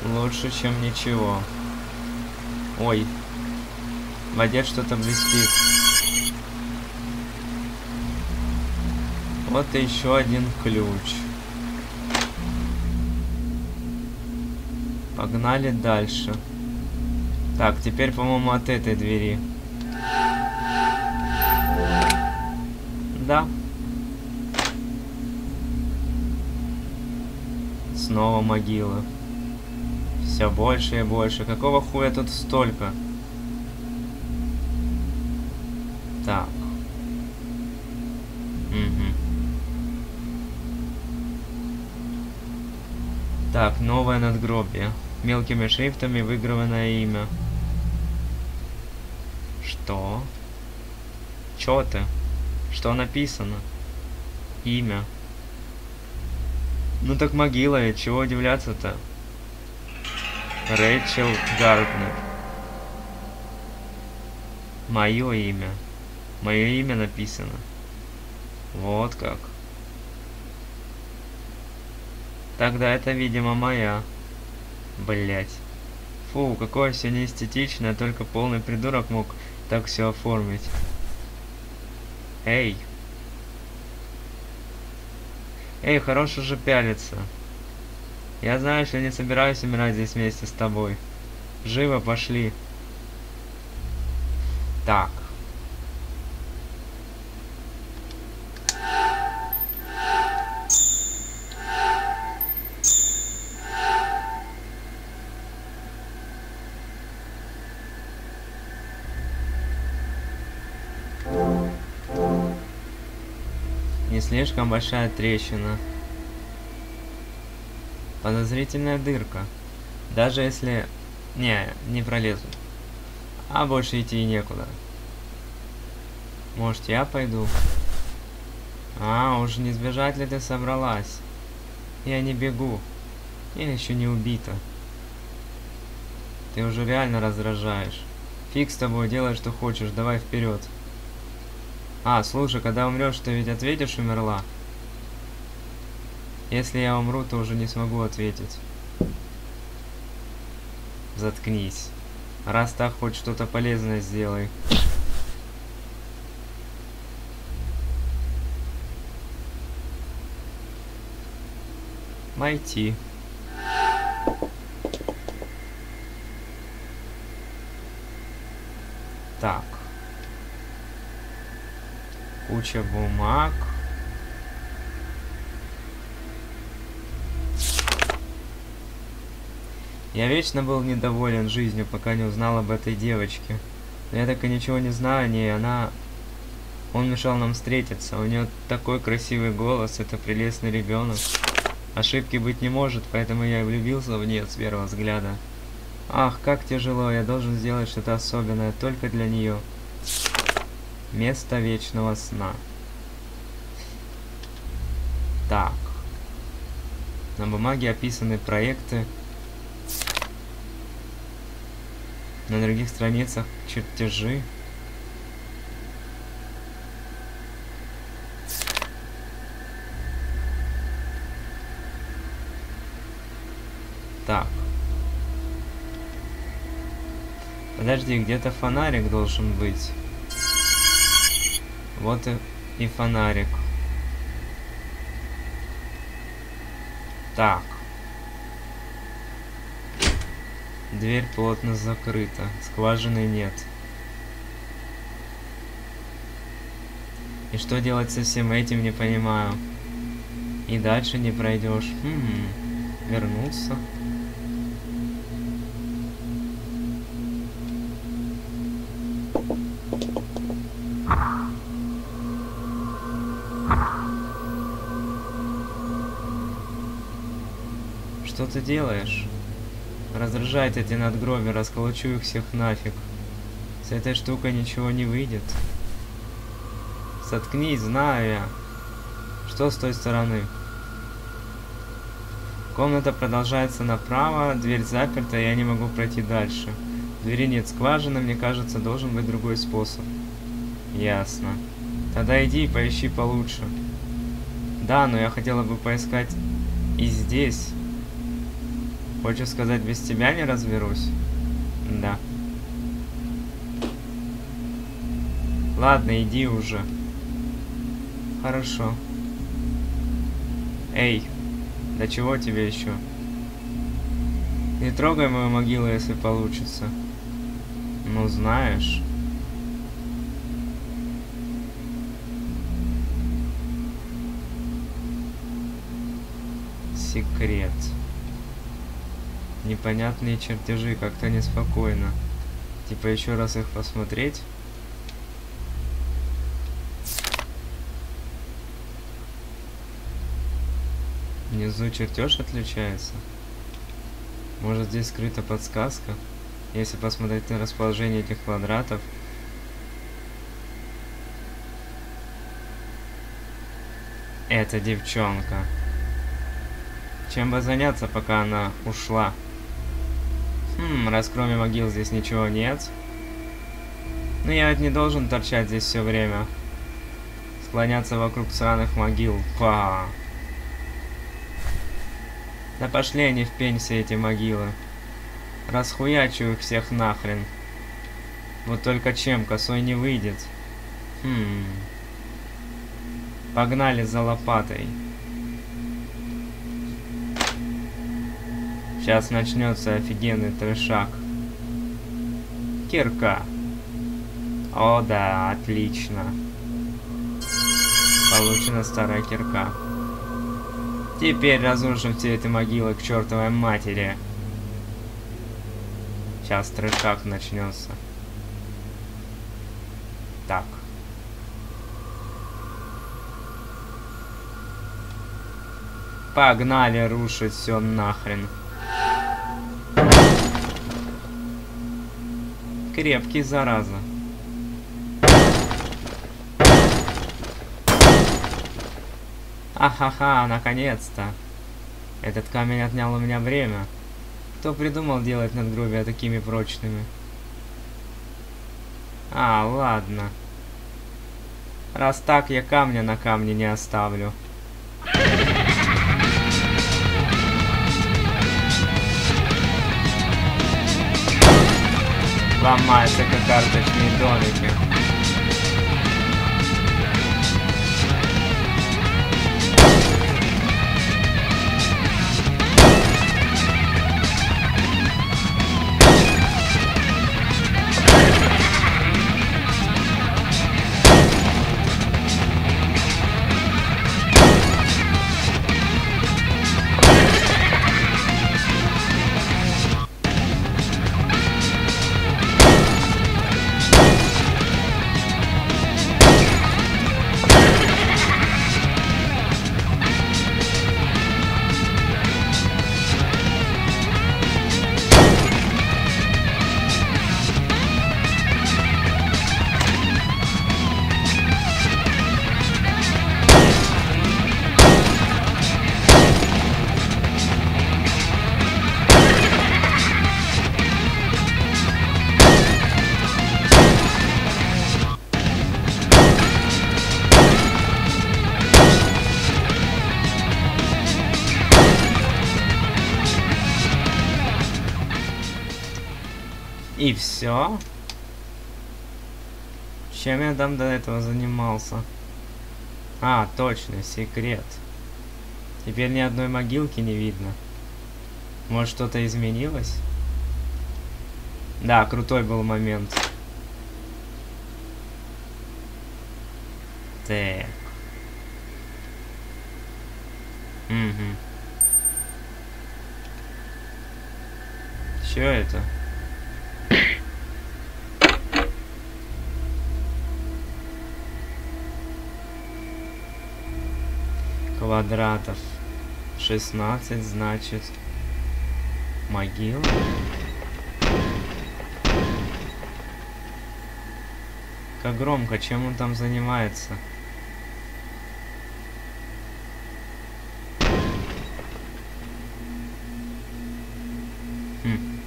-а. Лучше, чем ничего. Ой. В воде что-то блестит. Вот и еще один ключ. Погнали дальше. Так, теперь, по-моему, от этой двери. Да. Снова могила. Все больше и больше. Какого хуя тут столько? Так. Угу. Так, новое надгробие. Мелкими шрифтами выграванное имя. Что? Чё ты? Что написано? Имя. Ну так могила, и чего удивляться-то? Рэйчел Гарднер. Мое имя. Мое имя написано. Вот как. Тогда это, видимо, моя. Блять. Фу, какое все неэстетичное, только полный придурок мог так все оформить. Эй. Эй, хорош уже пялиться. Я знаю, что не собираюсь умирать здесь вместе с тобой. Живо пошли. Так. Слишком большая трещина. Подозрительная дырка. Даже если... Не, не пролезу. А больше идти некуда. Может, я пойду? А, уже не сбежать ли ты собралась? Я не бегу. Я еще не убита. Ты уже реально раздражаешь. Фиг с тобой, делай, что хочешь, давай вперед. А, слушай, когда умрешь, ты ведь ответишь, умерла? Если я умру, то уже не смогу ответить. Заткнись. Раз так, хоть что-то полезное сделай. Найти. Так куча бумаг. Я вечно был недоволен жизнью, пока не узнал об этой девочке. Но я так и ничего не знаю о ней, она... Он мешал нам встретиться, у нее такой красивый голос, это прелестный ребенок. Ошибки быть не может, поэтому я и влюбился в нее с первого взгляда. Ах, как тяжело, я должен сделать что-то особенное только для нее. Место вечного сна. Так. На бумаге описаны проекты. На других страницах чертежи. Так. Подожди, где-то фонарик должен быть. Вот и, фонарик. Так. Дверь плотно закрыта. Скважины нет. И что делать со всем этим, не понимаю. И дальше не пройдешь. Хм, вернуться. Делаешь? Раздражает эти надгробия, расколочу их всех нафиг. С этой штукой ничего не выйдет. Соткнись, знаю я. Что с той стороны? Комната продолжается направо, дверь заперта, я не могу пройти дальше. Двери нет скважины, мне кажется, должен быть другой способ. Ясно. Тогда иди и поищи получше. Да, но я хотела бы поискать и здесь. Хочешь сказать, без тебя не разберусь? Да. Ладно, иди уже. Хорошо. Эй, да чего тебе еще? Не трогай мою могилу, если получится. Ну, знаешь... Секрет. Непонятные чертежи, как-то неспокойно. Типа еще раз их посмотреть. Внизу чертеж отличается. Может здесь скрыта подсказка? Если посмотреть на расположение этих квадратов. Это девчонка. Чем бы заняться, пока она ушла? Хм, раз кроме могил здесь ничего нет. Ну, я ведь не должен торчать здесь все время. Склоняться вокруг сраных могил. Па. Да пошли они в пень эти могилы. Расхуячу их всех нахрен. Вот только чем, косой не выйдет. Хм. Погнали за лопатой. Сейчас начнется офигенный трешак. Кирка. О, да, отлично. Получена старая кирка. Теперь разрушим все эти могилы к чертовой матери. Сейчас трешак начнется. Так. Погнали рушить все нахрен. Крепкий, зараза. Ахаха, наконец-то. Этот камень отнял у меня время. Кто придумал делать надгробия такими прочными? А, ладно. Раз так, я камня на камне не оставлю. Ломаются как карточные домики. И все. Чем я там до этого занимался? А, точно, секрет. Теперь ни одной могилки не видно. Может, что-то изменилось? Да, крутой был момент. Так. Угу. Что это? Квадратов 16, значит, могила. Как громко, чем он там занимается? Хм.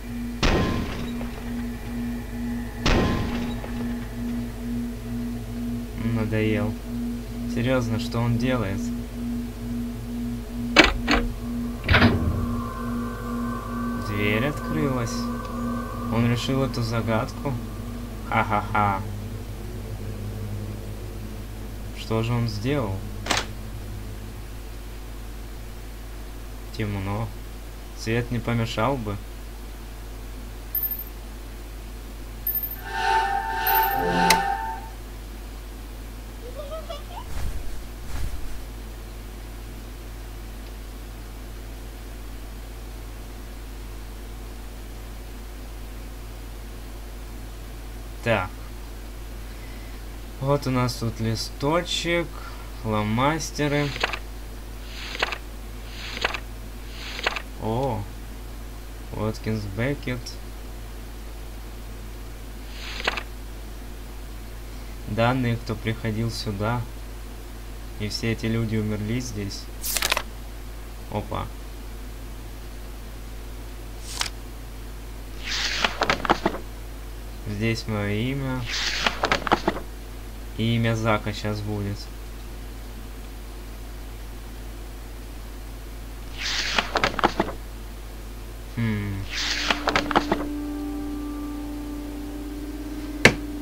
Надоел. Серьезно, что он делает? Открылась. Он решил эту загадку? Ха-ха-ха. Что же он сделал? Темно. Свет не помешал бы. Вот у нас тут листочек, фломастеры. О, Воткинс Беккет. Данные, кто приходил сюда. И все эти люди умерли здесь. Опа. Здесь мое имя. Имя Зака сейчас будет. Хм.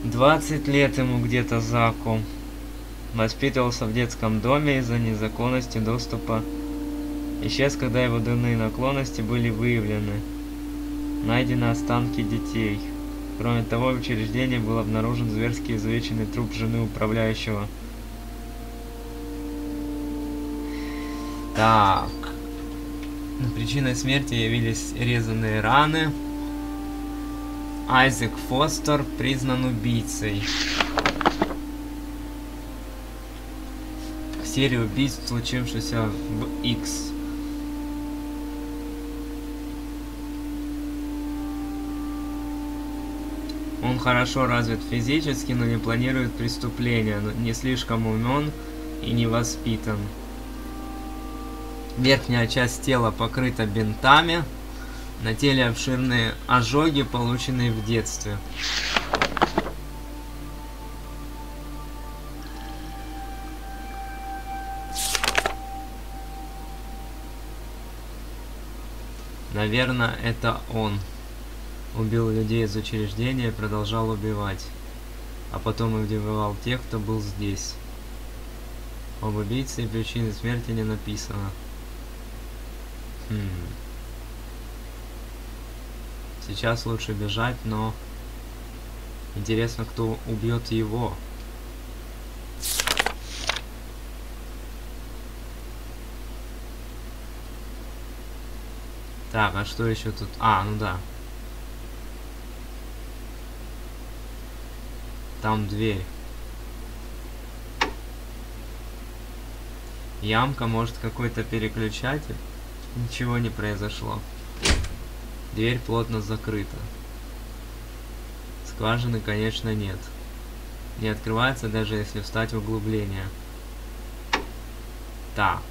20 лет ему где-то Заку. Воспитывался в детском доме из-за незаконности доступа. Исчез, когда его дурные наклонности были выявлены. Найдены останки детей. Кроме того, в учреждении был обнаружен зверски изувеченный труп жены управляющего. Так. Причиной смерти явились резанные раны. Айзек Фостер признан убийцей. Серия убийств, случившихся в X. хорошо развит физически, но не планирует преступления, не слишком умен и не воспитан. Верхняя часть тела покрыта бинтами, на теле обширные ожоги, полученные в детстве. Наверное, это он убил людей из учреждения и продолжал убивать. А потом убивал тех, кто был здесь. Об убийце и причине смерти не написано. Хм. Сейчас лучше бежать, но... Интересно, кто убьет его. Так, а что еще тут? А, ну да. Там дверь. Ямка, может какой-то переключатель? Ничего не произошло. Дверь плотно закрыта. Скважины, конечно, нет. Не открывается, даже если встать в углубление. Так.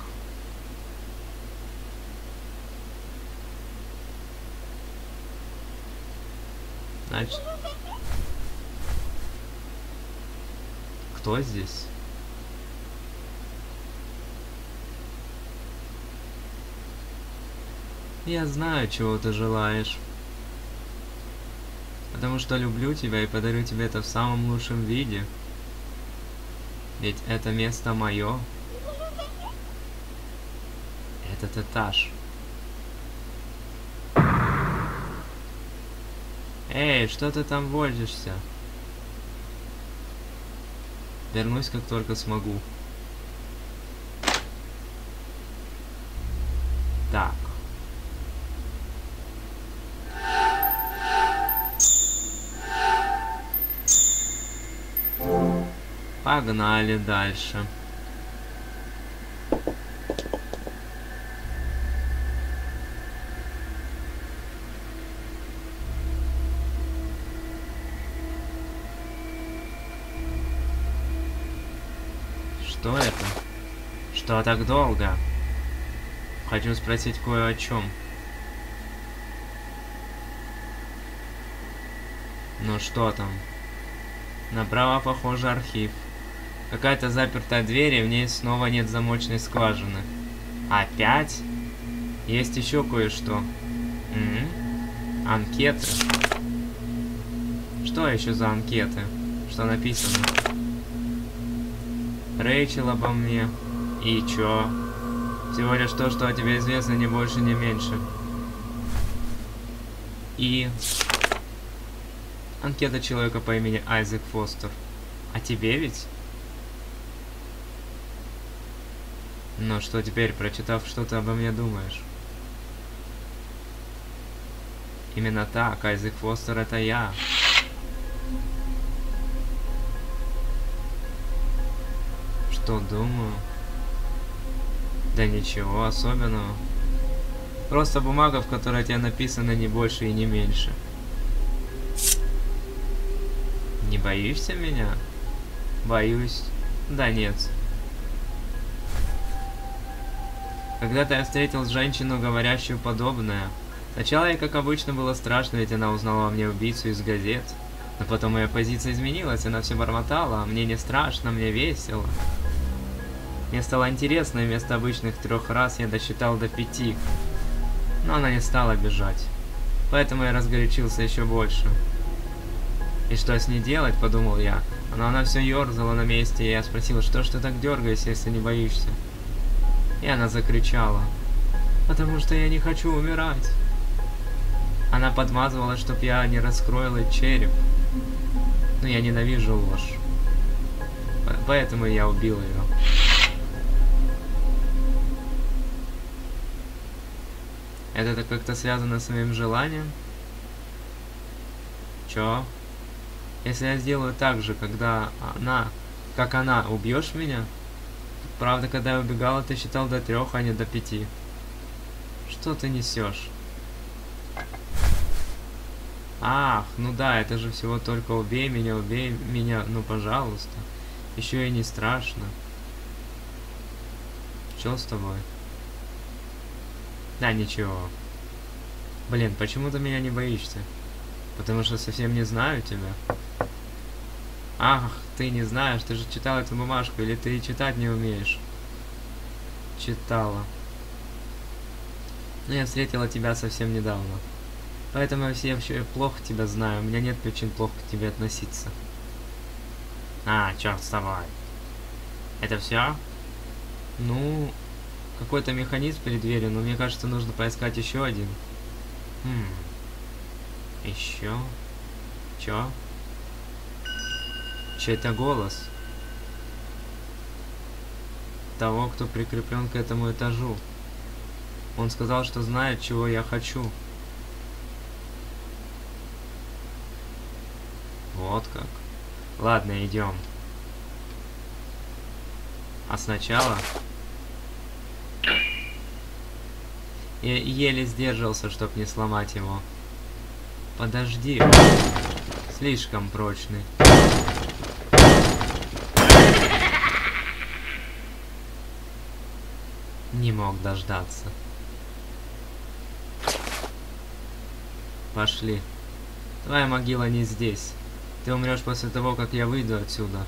Значит... Кто здесь? Я знаю, чего ты желаешь. Потому что люблю тебя и подарю тебе это в самом лучшем виде. Ведь это место мое. Этот этаж. Эй, что ты там возишься? Вернусь, как только смогу. Так. Погнали дальше. Что это? Что так долго? Хочу спросить кое о чем. Ну что там? Направо, похоже, архив. Какая-то запертая дверь, и в ней снова нет замочной скважины. Опять? Есть еще кое-что. Анкеты. Что еще за анкеты? Что написано? Рэйчел обо мне. И чё? Всего лишь то, что о тебе известно, не больше, не меньше. И... Анкета человека по имени Айзек Фостер. А тебе ведь? Но что теперь, прочитав, что ты обо мне думаешь? Именно так, Айзек Фостер это я. Что думаю? Да ничего особенного. Просто бумага, в которой тебе написано не больше и не меньше. Не боишься меня? Боюсь. Да нет. Когда-то я встретил женщину, говорящую подобное. Сначала ей, как обычно, было страшно, ведь она узнала во мне убийцу из газет. Но потом моя позиция изменилась, она все бормотала, а мне не страшно, мне весело. Мне стало интересно, и вместо обычных трех раз я досчитал до пяти. Но она не стала бежать. Поэтому я разгорячился еще больше. И что с ней делать, подумал я. Но она все ерзала на месте, и я спросил, что ж ты так дергаешься, если не боишься? И она закричала. Потому что я не хочу умирать. Она подмазывала, чтоб я не раскроил ей череп. Но я ненавижу ложь. Поэтому я убил ее. Это как-то связано с моим желанием? Чё? Если я сделаю так же, когда она, как она, убьешь меня? Правда, когда я убегала, ты считал до трех, а не до пяти. Что ты несешь? Ах, ну да, это же всего только убей меня, убей меня, ну пожалуйста. Еще и не страшно. Что с тобой? Да, ничего. Блин, почему ты меня не боишься? Потому что совсем не знаю тебя. Ах, ты не знаешь, ты же читал эту бумажку, или ты читать не умеешь? Читала. Но я встретила тебя совсем недавно. Поэтому я все вообще плохо тебя знаю, у меня нет причин плохо к тебе относиться. А, черт тобой. Это все? Ну, какой-то механизм перед дверью, но мне кажется, нужно поискать еще один. Хм. Еще? Чё? Чей-то голос. Того, кто прикреплен к этому этажу. Он сказал, что знает, чего я хочу. Вот как. Ладно, идем. А сначала Я еле сдерживался, чтобы не сломать его. Подожди. Слишком прочный. Не мог дождаться. Пошли. Твоя могила не здесь. Ты умрешь после того, как я выйду отсюда.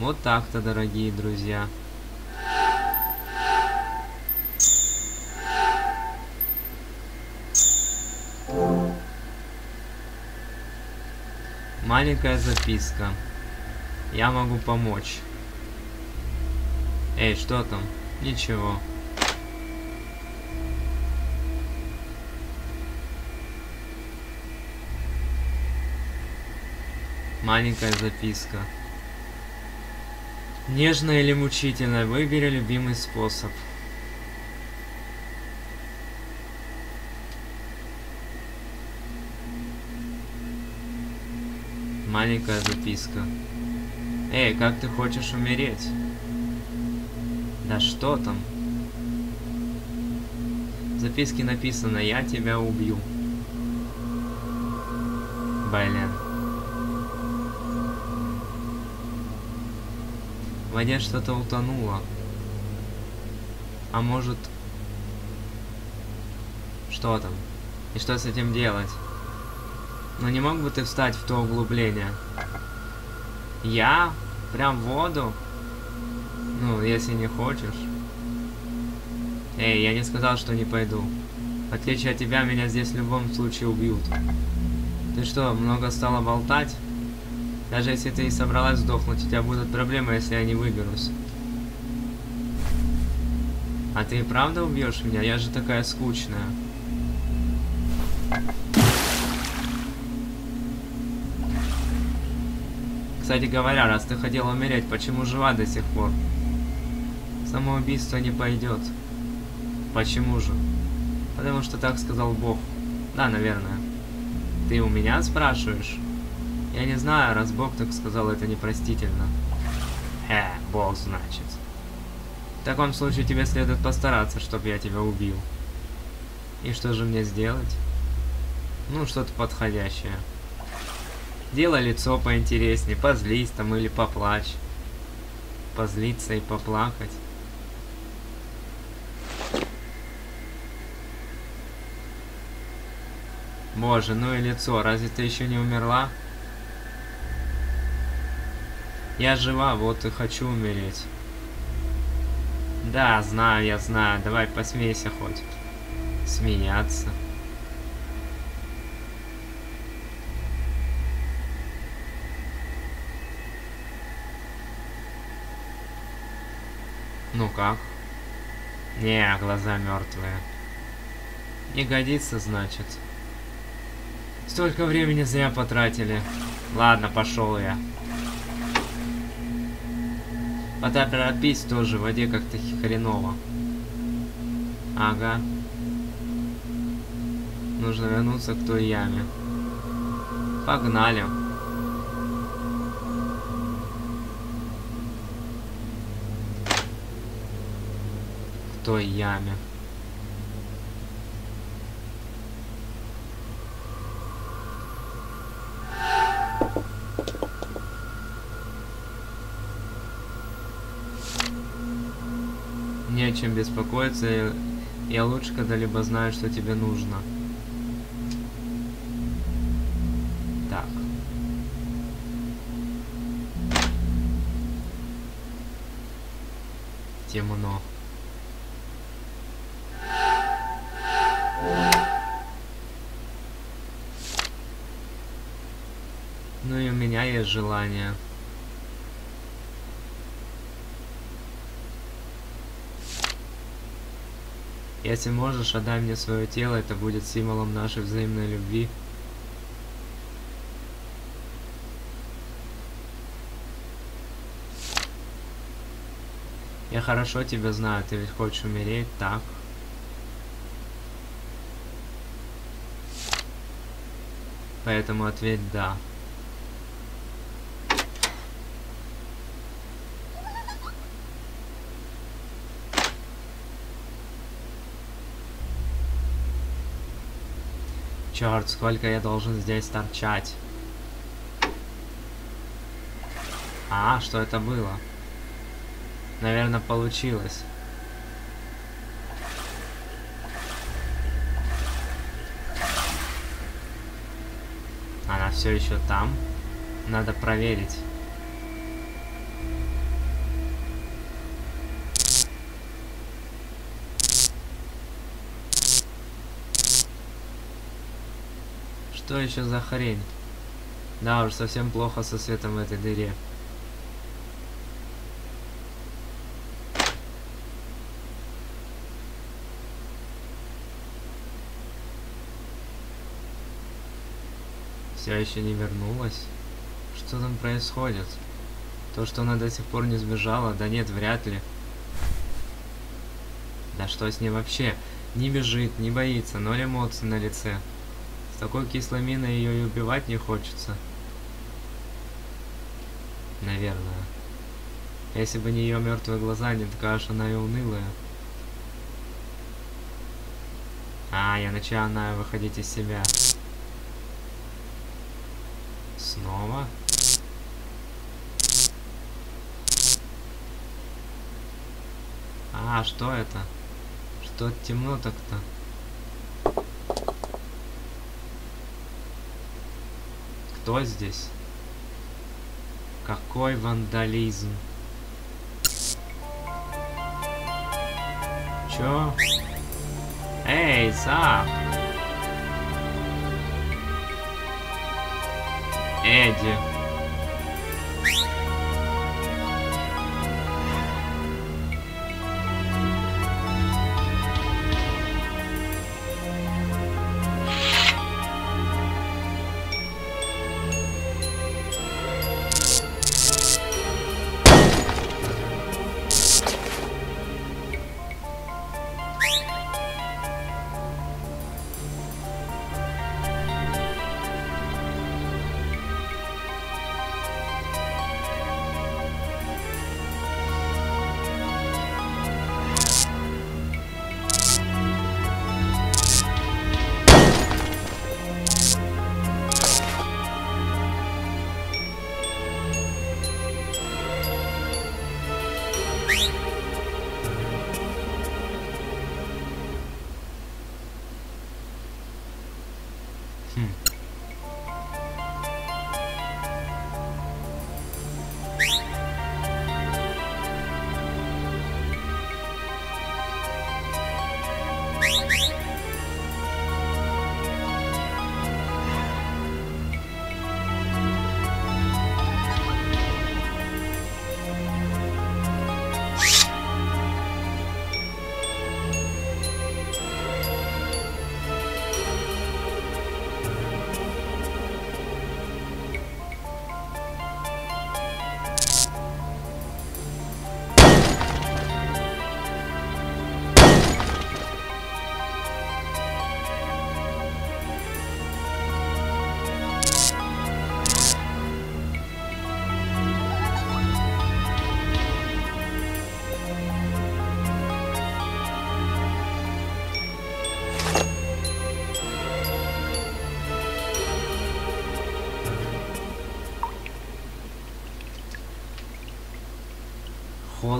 Вот так-то, дорогие друзья. Маленькая записка. Я могу помочь. Эй, что там? Ничего. Маленькая записка. Нежно или мучительно, выбери любимый способ. Маленькая записка. Эй, как ты хочешь умереть? Да что там? В записке написано «Я тебя убью». Блин. В воде что-то утонуло. А может... Что там? И что с этим делать? Но не мог бы ты встать в то углубление? Я? Прям в воду? Ну, если не хочешь. Эй, я не сказал, что не пойду. В отличие от тебя, меня здесь в любом случае убьют. Ты что, много стала болтать? Даже если ты и собралась сдохнуть, у тебя будут проблемы, если я не выберусь. А ты и правда убьешь меня? Я же такая скучная. Кстати говоря, раз ты хотела умереть, почему жива до сих пор? Самоубийство не пойдет. Почему же? Потому что так сказал Бог. Да, наверное. Ты у меня спрашиваешь? Я не знаю, раз Бог так сказал, это непростительно. Хе, Бог, значит. В таком случае тебе следует постараться, чтобы я тебя убил. И что же мне сделать? Ну, что-то подходящее. Делай лицо поинтереснее, позлись там или поплачь. Позлиться и поплакать. Боже, ну и лицо, разве ты еще не умерла? Я жива, вот и хочу умереть. Да, знаю, я знаю. Давай посмейся хоть. Смеяться. Ну как? Не, глаза мертвые. Не годится, значит. Столько времени зря потратили. Ладно, пошел я. Поторопись тоже, в воде как-то хреново. Ага. Нужно вернуться к той яме. Погнали. В той яме. Чем беспокоиться, я, лучше когда-либо знаю, что тебе нужно. Так. Темно. Ну и у меня есть желание. Если можешь, отдай мне свое тело, это будет символом нашей взаимной любви. Я хорошо тебя знаю, ты ведь хочешь умереть, так? Поэтому ответь «да». Черт, сколько я должен здесь торчать. А, что это было? Наверное, получилось. Она все еще там. Надо проверить. Что еще за хрень? Да, уж совсем плохо со светом в этой дыре. Все еще не вернулась. Что там происходит? То, что она до сих пор не сбежала? Да нет, вряд ли. Да что с ней вообще? Не бежит, не боится, ноль эмоций на лице. Такой кислой ее и убивать не хочется. Наверное. Если бы не ее мертвые глаза, не такая уж она и унылая. А, я начинаю выходить из себя. Снова? А, что это? Что темно так-то? Кто здесь? Какой вандализм? Чё? Эй, Зак! Эдди.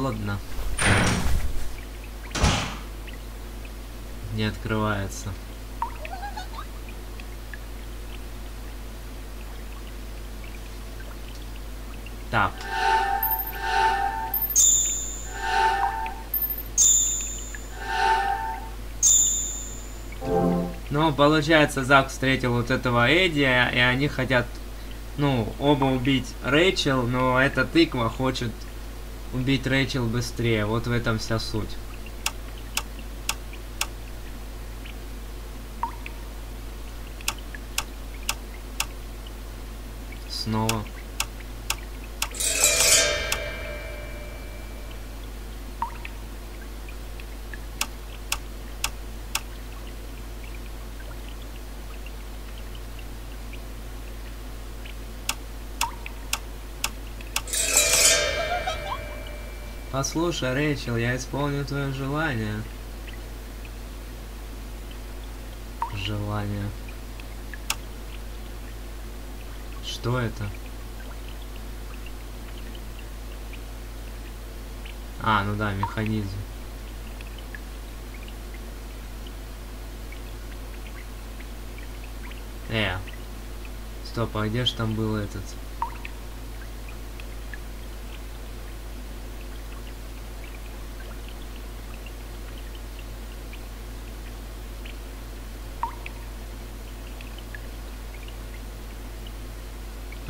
Холодно. Не открывается. Так. Ну, получается, Зак встретил вот этого Эдди, и они хотят, ну, оба убить Рэйчел, но эта тыква хочет убить Рэйчел быстрее. Вот в этом вся суть. Снова. Послушай, Рэйчел, я исполню твое желание. Желание. Что это? А, ну да, механизм. Э. Стоп, а где же там был этот?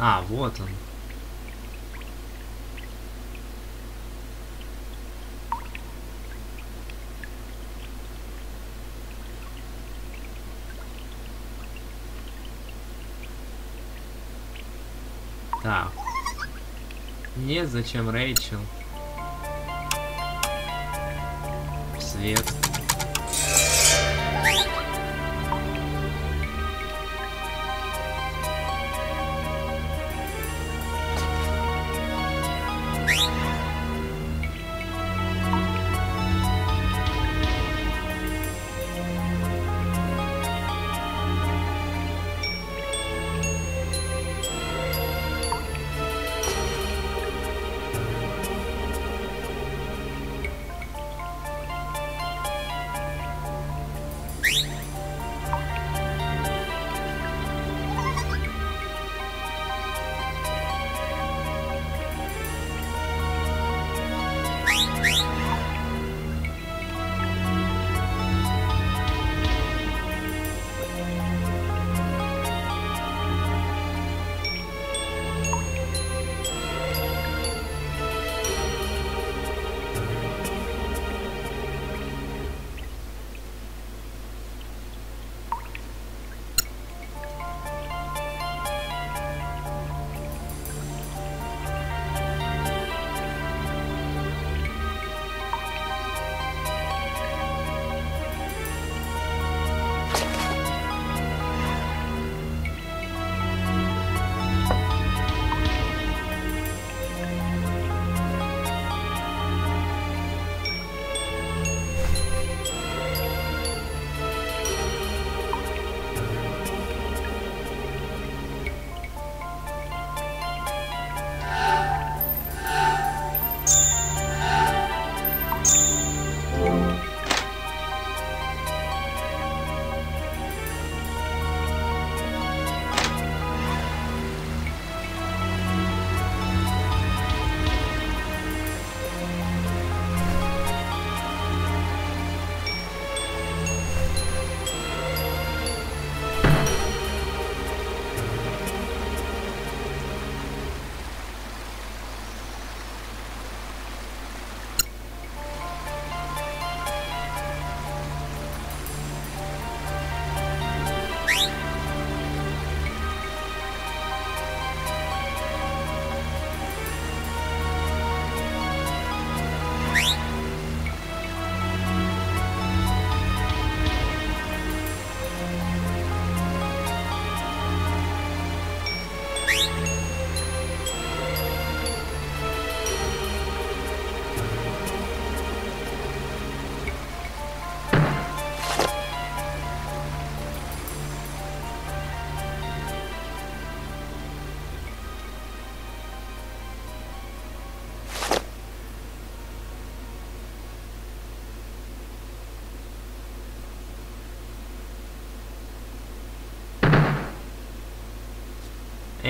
А, вот он. Так. Нет, зачем Рэйчел? Свет.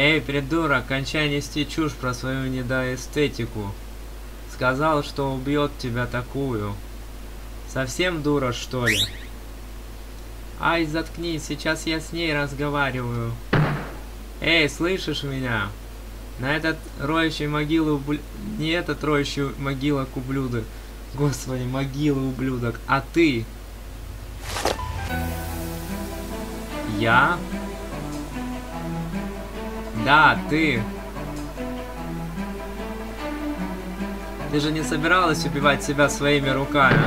Эй, придурок, кончай нести чушь про свою недоэстетику. Сказал, что убьет тебя такую. Совсем дура, что ли? Ай, заткнись, сейчас я с ней разговариваю. Эй, слышишь меня? На этот роющий могилу. Не этот роющий могилок ублюдок. Господи, могила ублюдок. А ты? Я? Да, ты. Ты же не собиралась убивать себя своими руками.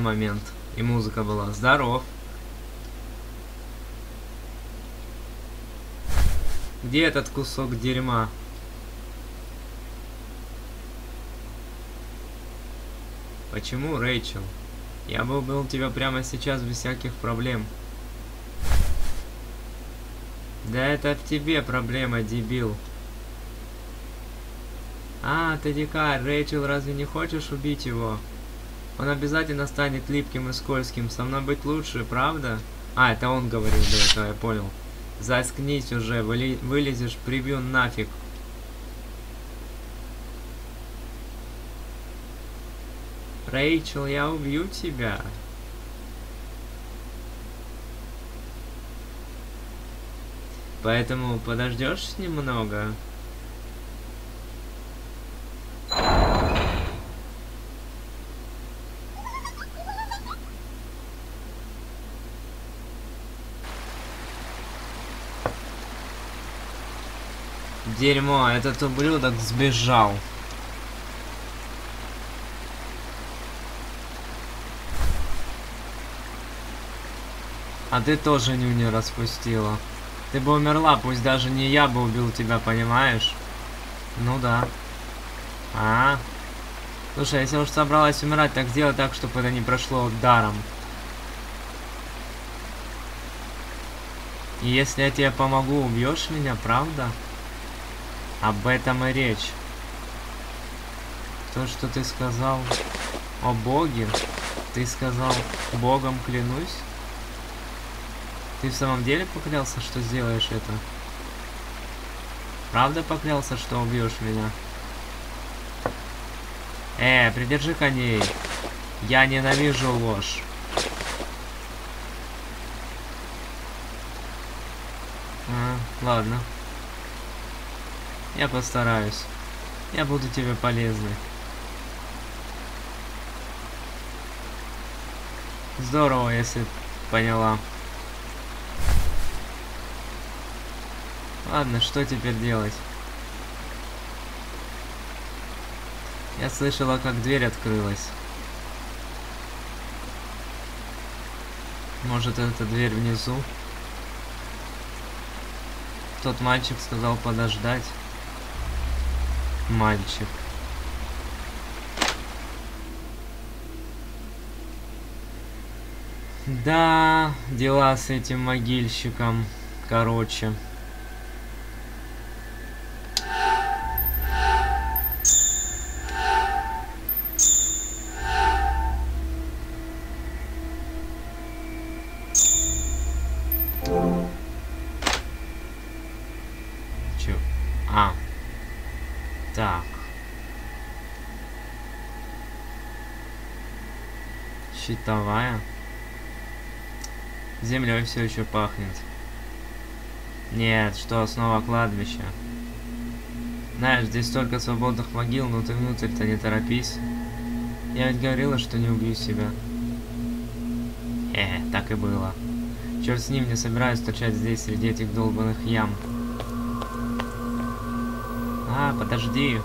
Классный момент. И музыка была. Здоров. Где этот кусок дерьма? Почему, Рэйчел? Я бы убил тебя прямо сейчас без всяких проблем. Да это в тебе проблема, дебил. А, ты дикарь, Рэйчел, разве не хочешь убить его? Он обязательно станет липким и скользким. Со мной быть лучше, правда? А, это он говорил до этого, я понял. Заскнись уже, выли вылезешь, прибью нафиг. Рэйчел, я убью тебя. Поэтому подождешь немного? Дерьмо, этот ублюдок сбежал. А ты тоже нюни распустила. Ты бы умерла, пусть даже не я бы убил тебя, понимаешь? Ну да. А, Слушай, если уж собралась умирать, так сделай так, чтобы это не прошло даром. И если я тебе помогу, убьешь меня, правда? Об этом и речь. То, что ты сказал о Боге, ты сказал, Богом клянусь? Ты в самом деле поклялся, что сделаешь это? Правда поклялся, что убьешь меня? Э, придержи коней. Я ненавижу ложь. А, ладно. Я постараюсь. Я буду тебе полезный. Здорово, если поняла. Ладно, что теперь делать? Я слышала, как дверь открылась. Может, это дверь внизу? Тот мальчик сказал подождать. Мальчик. Да, дела с этим могильщиком. Короче. Щитовая. Землей все еще пахнет. Нет, что, снова кладбище. Знаешь, здесь столько свободных могил, но ты внутрь-то не торопись. Я ведь говорила, что не убью себя. Э, так и было. Черт с ним, не собираюсь торчать здесь среди этих долбанных ям. А, подожди.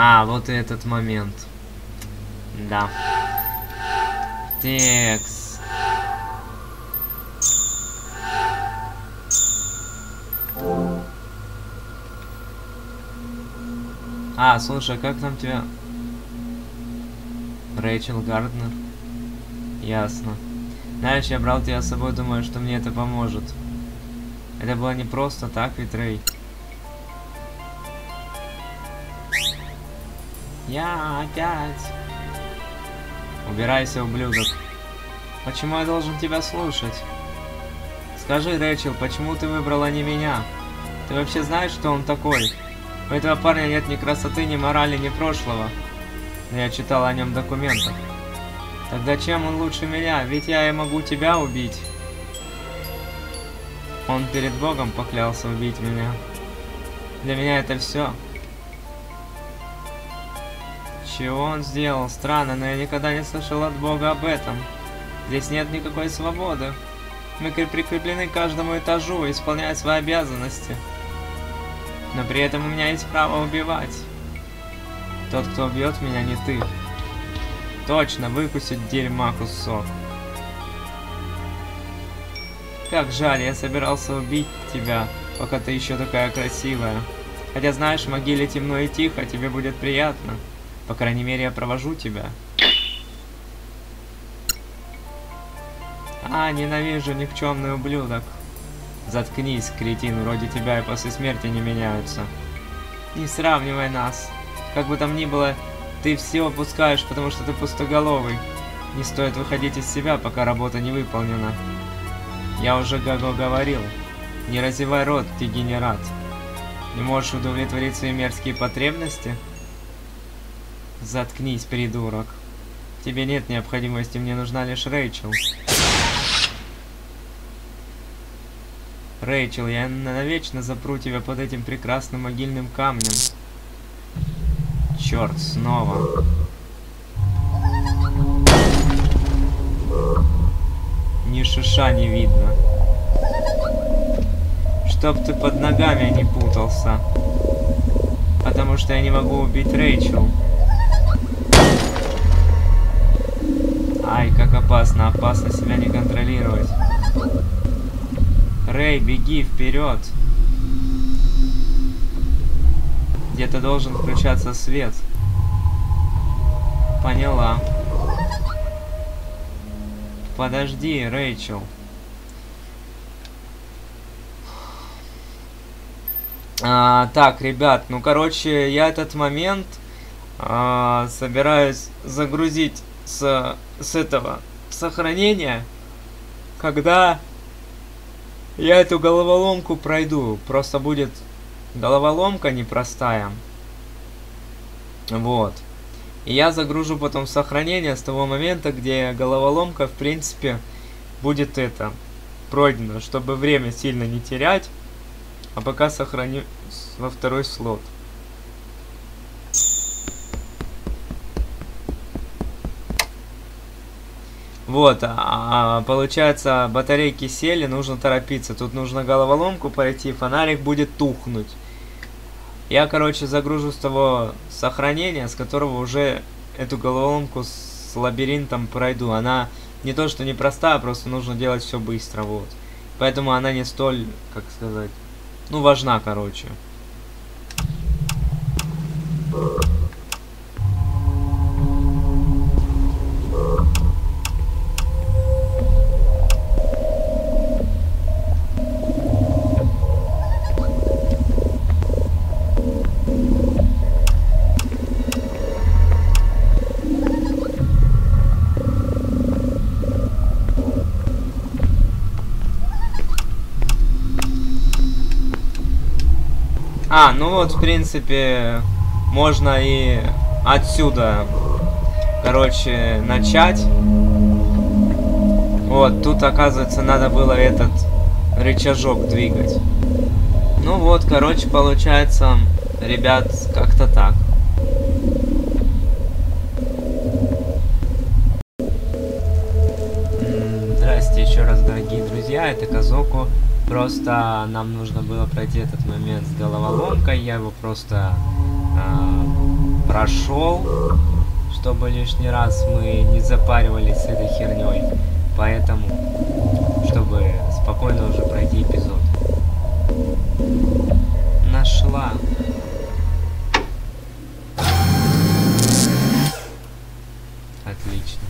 А, вот и этот момент. Да. Текс. А, слушай, как там тебя? Рэйчел Гарднер. Ясно. Знаешь, я брал тебя с собой, думаю, что мне это поможет. Это было не просто так, ведь Рэй. Я опять. Убирайся, ублюдок. Почему я должен тебя слушать? Скажи, Рэчел, почему ты выбрала не меня? Ты вообще знаешь, что он такой? У этого парня нет ни красоты, ни морали, ни прошлого. Но я читал о нем документах. Тогда чем он лучше меня? Ведь я и могу тебя убить. Он перед Богом поклялся убить меня. Для меня это все. Чего он сделал? Странно, но я никогда не слышал от Бога об этом. Здесь нет никакой свободы. Мы прикреплены к каждому этажу, исполняя свои обязанности. Но при этом у меня есть право убивать. Тот, кто убьет меня, не ты. Точно, выкусить дерьма кусок. Как жаль, я собирался убить тебя, пока ты еще такая красивая. Хотя знаешь, в могиле темно и тихо, тебе будет приятно. По крайней мере, я провожу тебя. А, ненавижу никчемный ублюдок. Заткнись, кретин, вроде тебя и после смерти не меняются. Не сравнивай нас. Как бы там ни было, ты все опускаешь, потому что ты пустоголовый. Не стоит выходить из себя, пока работа не выполнена. Я уже Гаго говорил. Не разевай рот, дегенерат. Не можешь удовлетворить свои мерзкие потребности? Заткнись, придурок. Тебе нет необходимости, мне нужна лишь Рэйчел. Рэйчел, я навечно запру тебя под этим прекрасным могильным камнем. Черт, снова. Ни шиша не видно. Чтоб ты под ногами не путался. Потому что я не могу убить Рэйчел. Ай, как опасно, опасно себя не контролировать. Рэй, беги вперед. Где-то должен включаться свет. Поняла. Подожди, Рэйчел. А, так, ребят, ну, короче, я этот момент а, собираюсь загрузить с, с этого сохранения, когда я эту головоломку пройду. Просто будет головоломка непростая. Вот. И я загружу потом сохранение с того момента, где головоломка, в принципе, будет это пройдена, чтобы время сильно не терять. А пока сохраню во второй слот. Вот, а, а, получается, батарейки сели, нужно торопиться. Тут нужно головоломку пройти, фонарик будет тухнуть. Я, короче, загружу с того сохранения, с которого уже эту головоломку с лабиринтом пройду. Она не то, что непростая, а просто нужно делать все быстро, вот. Поэтому она не столь, как сказать, ну, важна, короче. А, ну вот, в принципе, можно и отсюда, короче, начать. Вот, тут, оказывается, надо было этот рычажок двигать. Ну вот, короче, получается, ребят, как-то так. Здрасте еще раз, дорогие друзья, это Казоку. Просто нам нужно было пройти этот момент с головоломкой. Я его просто э, прошел, чтобы лишний раз мы не запаривались с этой херней. Поэтому, чтобы спокойно уже пройти эпизод. Нашла. Отлично.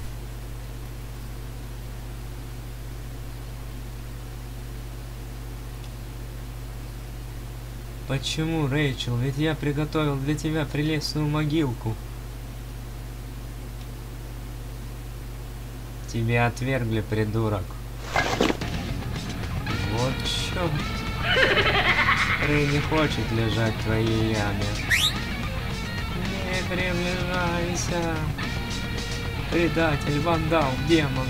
Почему, Рэйчел? Ведь я приготовил для тебя прелестную могилку. Тебе отвергли, придурок. Вот черт. Рэй не хочет лежать в твоей яме. Не приближайся. Предатель, вандал, демон.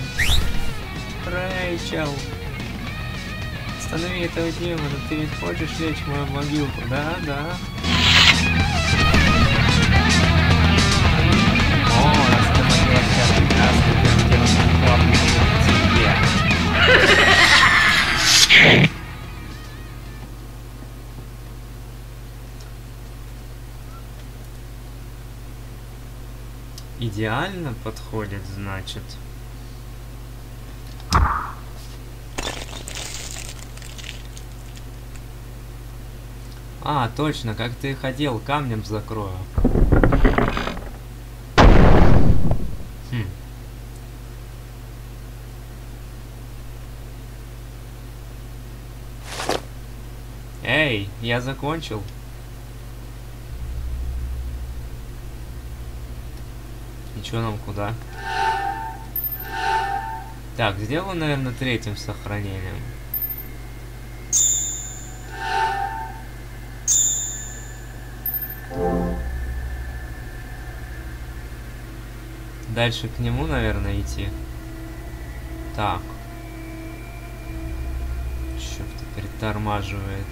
Рэйчел. Останови этого демона, ты ведь хочешь лечь в мою могилку, да, да? О, делом главный тебе. идеально подходит, значит. А, точно, как ты хотел, камнем закрою. Хм. Эй, я закончил. И чё нам куда? Так, сделаю, наверное, третьим сохранением. Дальше к нему, наверное, идти. Так. Черт, притормаживает.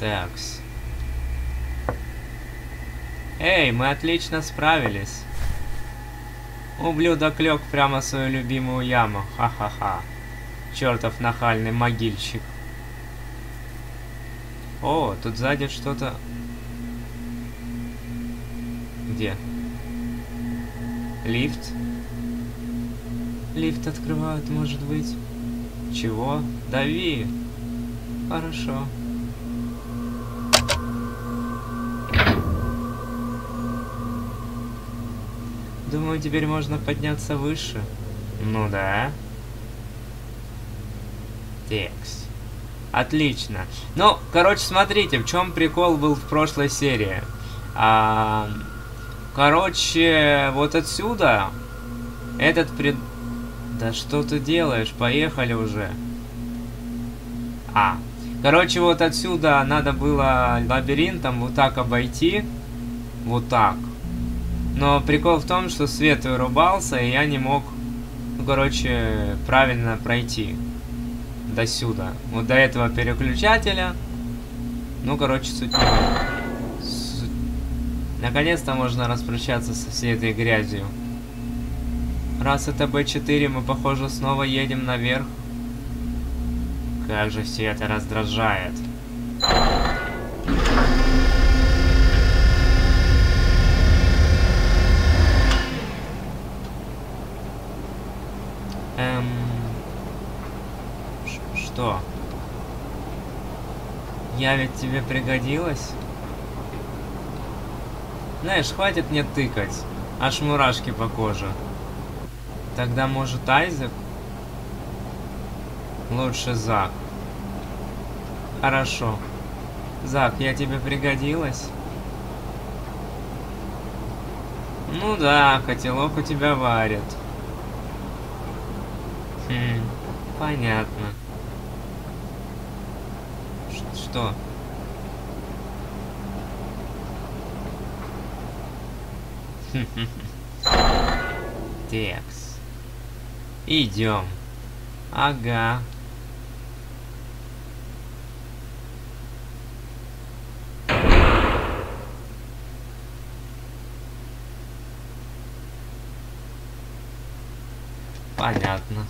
Такс. Эй, мы отлично справились. Ублюдок лег прямо в свою любимую яму. Ха-ха-ха. Чертов нахальный могильщик. О, тут сзади что-то... Где? Лифт? Лифт открывают, может быть. Чего? Дави. Хорошо. Думаю, теперь можно подняться выше. Ну да. Текст. Отлично. Ну, короче, смотрите, в чем прикол был в прошлой серии. А, короче, вот отсюда этот пред... Да что ты делаешь? Поехали уже. А, короче, вот отсюда надо было лабиринтом вот так обойти. Вот так. Но прикол в том, что свет вырубался, и я не мог, ну, короче, правильно пройти до сюда. Вот до этого переключателя. Ну, короче, суть не суть... Наконец-то можно распрощаться со всей этой грязью. Раз это Б4, мы, похоже, снова едем наверх. Как же все это раздражает. Эм... Ш что? Я ведь тебе пригодилась? Знаешь, хватит мне тыкать. Аж мурашки по коже. Тогда, может, Айзек? Лучше Зак. Хорошо. Зак, я тебе пригодилась? Ну да, котелок у тебя варит. Хм, понятно. Ш что? Текс. Идем. Ага. Понятно.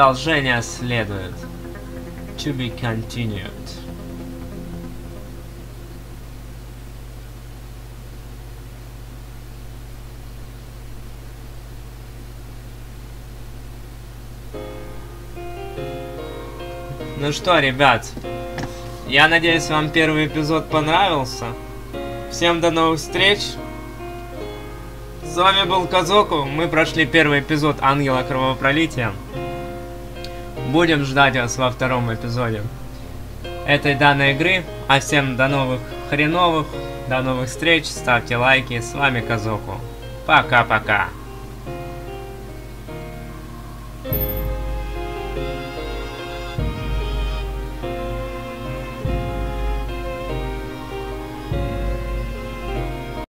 Продолжение следует. To be continued. Ну что, ребят, я надеюсь, вам первый эпизод понравился. Всем до новых встреч. С вами был Казоку. Мы прошли первый эпизод Ангела Кровопролития. Будем ждать вас во втором эпизоде этой данной игры. А всем до новых хреновых, до новых встреч, ставьте лайки. С вами Казоку. Пока-пока.